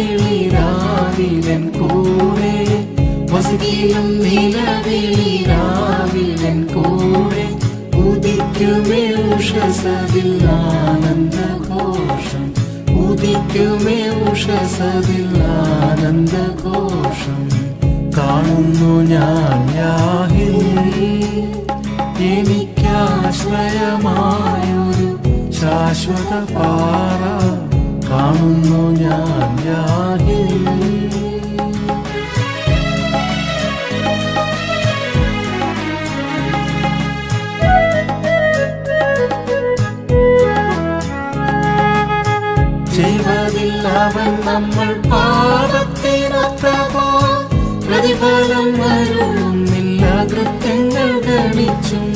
[SPEAKER 6] നിലവിളിരാവിലൻ കൂടെ. വസതിയിലും നിലവിളിരാവിലൻ കൂടെ. ഉദിക്കുമേ ഉഷസതിൽ ആനന്ദഘോഷം ഉദിക്കുമേ ഉഷസതിൽ ആനന്ദഘോഷം കാണുന്നു ഞാൻ യാഹിൽ. എനിക്കാശ്രയമായൊരു ശാശ്വത പാറ കാണുന്നു ഞാൻ യാഹിൽ ചെയ്വതിൽ അവൻ നമ്മൾ പാപത്തിനൊത്തപോ പ്രതിഫലം വരുന്നില്ല കൃത്യങ്ങൾ ഗണിച്ചും.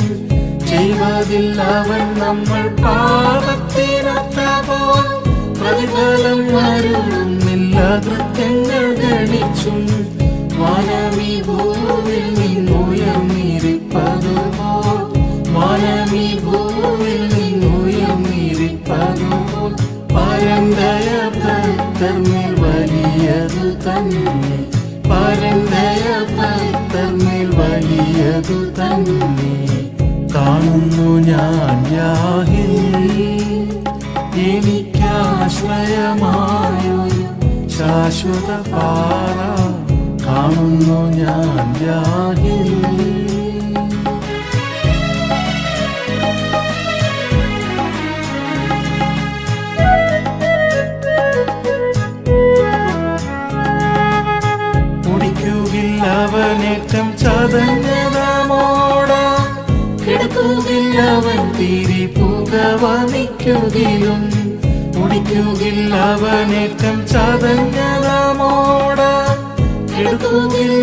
[SPEAKER 6] ചെയ്വതിൽ അവൻ നമ്മൾ പാപത്തിനൊത്തപോ പ്രതിഫലം അരുളുന്നില്ല കൃത്യങ്ങൾ ഗണിച്ചും. വാനമീ ഭൂവിൽ നിന്നുയർന്നിരിപ്പതുപോ വാനമീ ഭൂവിൽ നിന്നുയർന്നിരിപ്പതുപോ പരന്തയ ഭക്തർമേൽ വലിയതു തന്നെ. പരന്തയ ഭക്തർമേൽ വലിയതു തന്നെ. കാണുന്നു ഞാൻ യാഹിൽ. ആശ്രയമായൊരു ശാശ്വത പാറ കാണുന്നു ഞാൻ ജാഹിൽ
[SPEAKER 1] അവനേറ്റം ചതഞ്ഞതാമോട കിടക്കുകില്ലവൻ തിരി പുക വമിക്കുകിലും. പുകവമിക്കുകിലും മുടിക്കുകില്ലവനേറ്റം ചതഞ്ഞതമോട.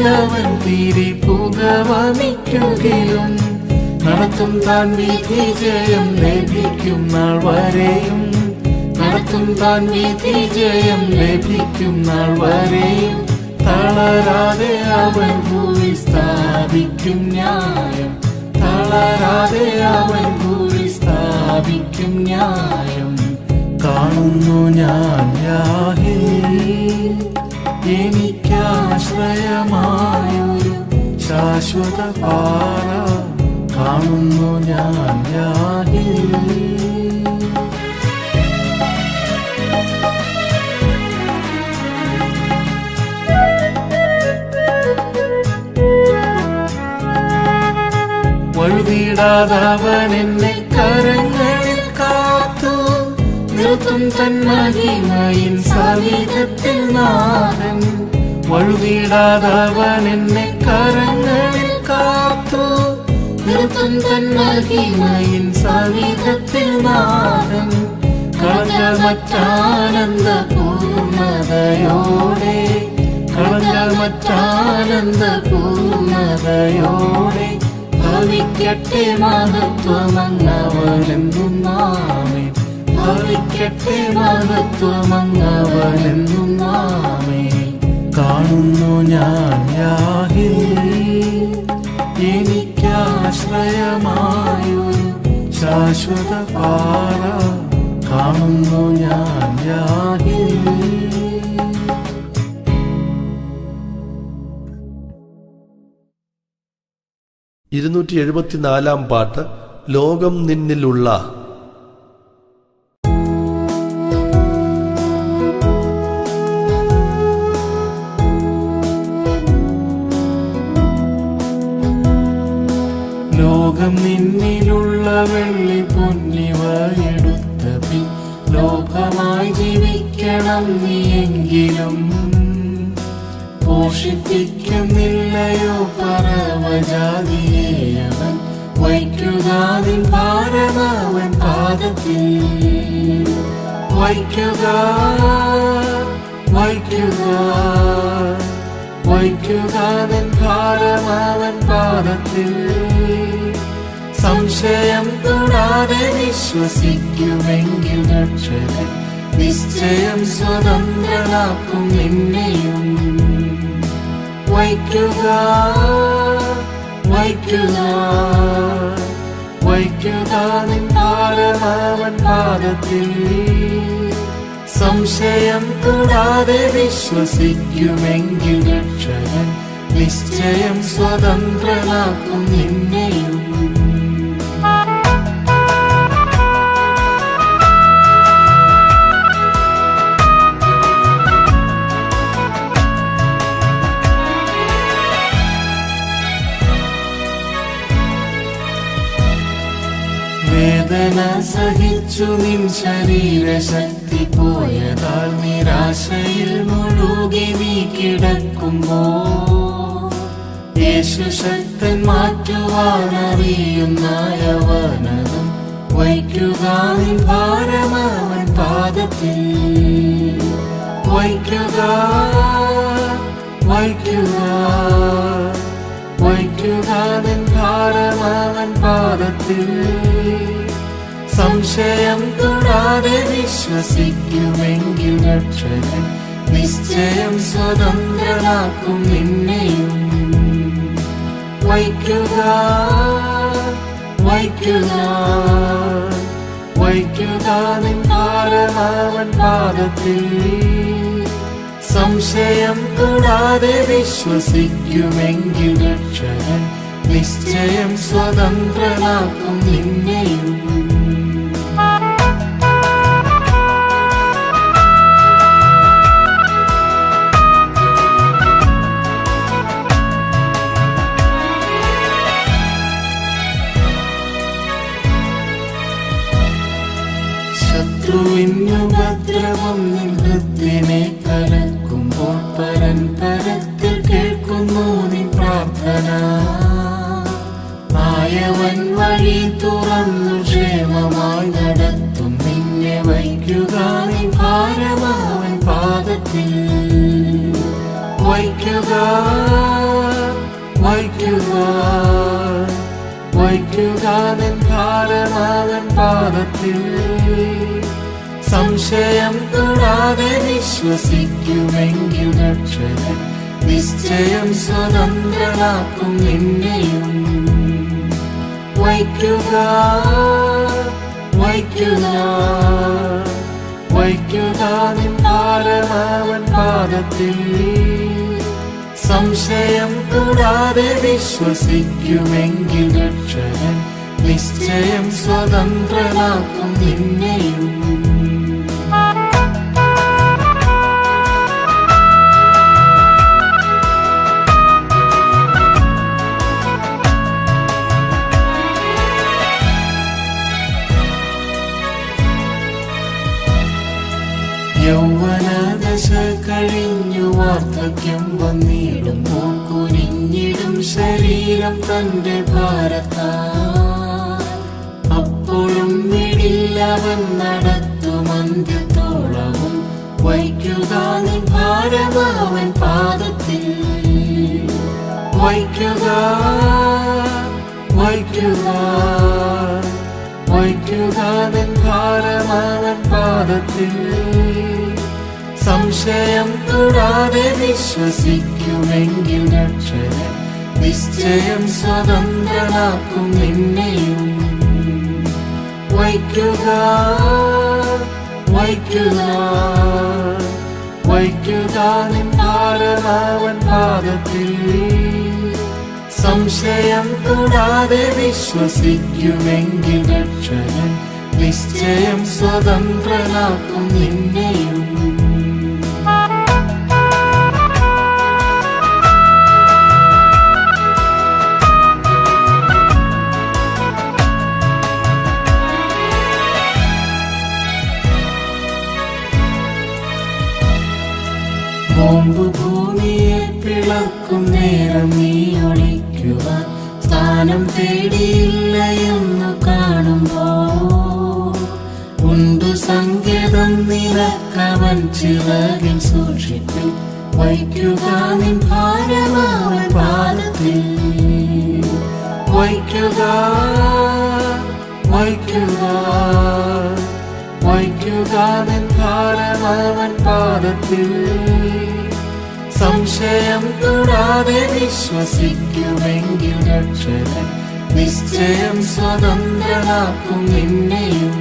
[SPEAKER 1] അവൻ തീരെ പുകവമിക്കുകിലും നടത്തും താൻ വിധി ജയം ലഭിക്കും നാൾ വരെയും. നടത്തും താൻ വിധി ജയം ലഭിക്കും നാൾ വരെയും. തളരാതെ അവൻ ഭൂമി സ്ഥാപിക്കും ന്യായം. തളരാതെ അവൻ ഭൂമി സ്ഥാപിക്കും ന്യായം. കാണുന്നു ഞാൻ എനിക്കാശ്രയമായൊരു ശാശ്വത പാറ കാണുന്നു ഞാൻ യാഹിൽ. വഴുതിടാതവൻ എന്നെ നിർത്തും തൻ മഹിമയിൻ സവിധത്തിൽ നാഥൻ വഴുതിടാതവൻ എന്നെ കരങ്ങളിൽ കാത്തു നിർത്തും തൻ മഹിമയിൻ സവിധത്തിൽ നാഥൻ കളങ്കമറ്റാനന്ദ പൂർണതയോടെ കളങ്കമറ്റാനന്ദ പൂർണതയോടെ ഭവിക്കട്ടെ മഹത്വമങ്ങവനെന്നും നാമേ ഭവിക്കട്ടെ നാമേ കാണുന്നു ഞാൻ യാഹിൽ. എനിക്കാശ്രയമായൊരു ശാശ്വത പാറ കാണുന്നു ഞാൻ യാഹിൽ.
[SPEAKER 2] ഇരുന്നൂറ്റി എഴുപത്തിനാലാം പാട്ട് ലോകം നിന്നിലുള്ള
[SPEAKER 1] ലോകം നിന്നിലുള്ള വെള്ളി പൊന്നിവ എടുത്ത പിൻ ലോകമായി ജീവിക്കണം നീയെങ്കിലും പോഷിപ്പിക്കുന്നില്ലയോ പറവജാതിയെ അവൻ വയ്ക്കുകാതിൻ ഭാരമവൻ പാദത്തിൽ. വൈക്കുക വയ്ക്കുക. വയ്ക്കുകാതൻ ഭാരമാവൻ പാദത്തിൽ. സംശയം തൊടാതെ വിശ്വസിക്കുമെങ്കിൽ രക്ഷകൻ നിശ്ചയം സ്വതന്ത്രനാക്കും നിന്നെയും വയ്ക്കുക വയ്ക്കുക വയ്ക്കുക നിൻ ഭാരമവൻ പാദത്തിൽ. സംശയം കൂടാതെ വിശ്വസിക്കുമെങ്കിൽ രക്ഷകൻ നിശ്ചയം സ്വതന്ത്രനാക്കും നിന്നെയും വേദന സഹിച്ചു നിൻ ശരീരശക്തി പോയതാൽ നിരാശയിൽ മുഴുകി നീ കിടക്കുമ്പോ യേശു ശക്തൻ മാറ്റുവാനറിയുന്നയവനതും വയ്ക്കുക നിൻ ഭാരമവൻ പാദത്തിൽ. വയ്ക്കുക വയ്ക്കുക വയ്ക്കുക നിൻ പാദത്തിൽ. സംശയം കൂടാതെ വിശ്വസിക്കുമെങ്കിൽ രക്ഷകൻ നിശ്ചയം സ്വതന്ത്രനാക്കും നിന്നെയും. വൈക്കുക വൈക്കുക വൈക്കുക നിൻ ഭാരമവൻ പാദത്തിൽ. സംശയം കൂടാതെ വിശ്വസിക്കുമെങ്കിൽ രക്ഷകൻ നിശ്ചയം സ്വതന്ത്രനാക്കും നിന്നെയും. ആയവൻ വഴി തുറന്നു ക്ഷേമമായി നടത്തും. നിന്നെ വയ്ക്കുക നീ ഭാരമാവൻ പാദത്തിൽ. വയ്ക്കുക വയ്ക്കുക വയ്ക്കുക നിൻ ഭാരമാവൻ പാദത്തിൽ. സംശയം കൂടാതെ വിശ്വസിക്കുമെങ്കിൽ രക്ഷകൻ നിശ്ചയം സ്വതന്ത്രനാക്കും നിന്നെയും. വയ്ക്കുക വയ്ക്കുക വയ്ക്കുക നിൻ ഭാരമാവൻ പാദത്തിൽ. സംശയം കൂടാതെ വിശ്വസിക്കുമെങ്കിൽ രക്ഷകൻ നിശ്ചയം സ്വതന്ത്രനാക്കും നിന്നെയും. വാർദ്ധക്യം വന്നിടും. നോക്കുനിഞ്ഞിടും ശരീരം തന്റെ ഭാരത്താ അപ്പോഴും വിടില്ലവൻ നടത്തും അന്ത്യത്തോളവും. വയ്ക്കുക നിൻ ഭാരമാവൻ പാദത്തിൽ. വൈക്കുക വൈക്കുക വയ്ക്കുക നിൻ ഭാരമാവൻ പാദത്തിൽ. സംശയം കൂടാതെ വിശ്വസിക്കുമെങ്കിൽ രക്ഷകൻ നിശ്ചയം സ്വതന്ത്രനാക്കും നിന്നെയും. വൈക്കുക വൈക്കുക വൈക്കുക നിന്നാളാവൻ പാദത്തിൽ. സംശയം കൂടാതെ വിശ്വസിക്കുമെങ്കിൽ രക്ഷകൻ നിശ്ചയം സ്വതന്ത്രനാക്കും നിന്നെയും ബോംബ് ഭൂമിയെ പിളക്കും നേരം നീ ഒളിക്കുക സ്ഥാനം തേടിയില്ല എന്ന് കാണുമ്പോ ഉണ്ടു സങ്കേതം നിറക്കവൻ ചിറകിൽ സൂക്ഷിക്കും. വയ്ക്കുക നിൻ ഭാരമാവൻ പാദത്തിൽ. വയ്ക്കുക വയ്ക്കുക വയ്ക്കുക നിൻ ഭാരമാവൻ പാദത്തിൽ. സംശയം കൂടാതെ വിശ്വസിക്കുമെങ്കിൽ രക്ഷകൻ നിശ്ചയം സ്വതന്ത്രനാക്കും നിന്നെയും.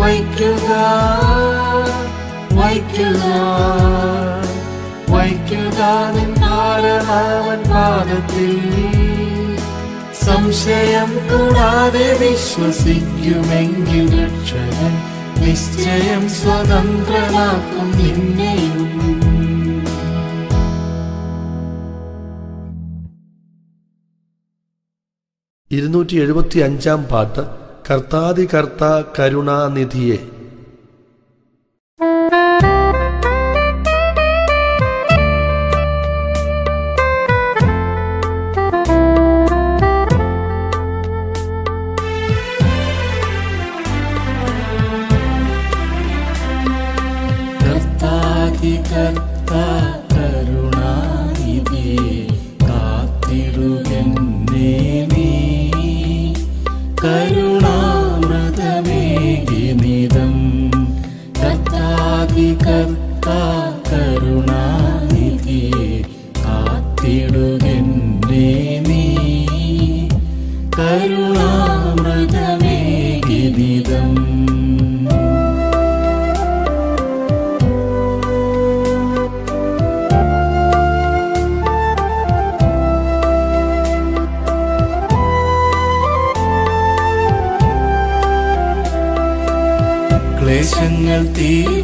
[SPEAKER 1] വൈക്കുക വൈക്കുക വൈക്കുക നിൻ ഭാരമാവൻ പാദത്തിൽ. സംശയം കൂടാതെ വിശ്വസിക്കുമെങ്കിൽ രക്ഷകൻ നിശ്ചയം സ്വതന്ത്രനാക്കും നിന്നെയും.
[SPEAKER 2] ഇരുന്നൂറ്റി എഴുപത്തി അഞ്ചാം പാട്ട് കർത്താതി കർത്ത കരുണാനിധിയെ.
[SPEAKER 1] ക്ലേശങ്ങൾ തീർത്തെന്നെ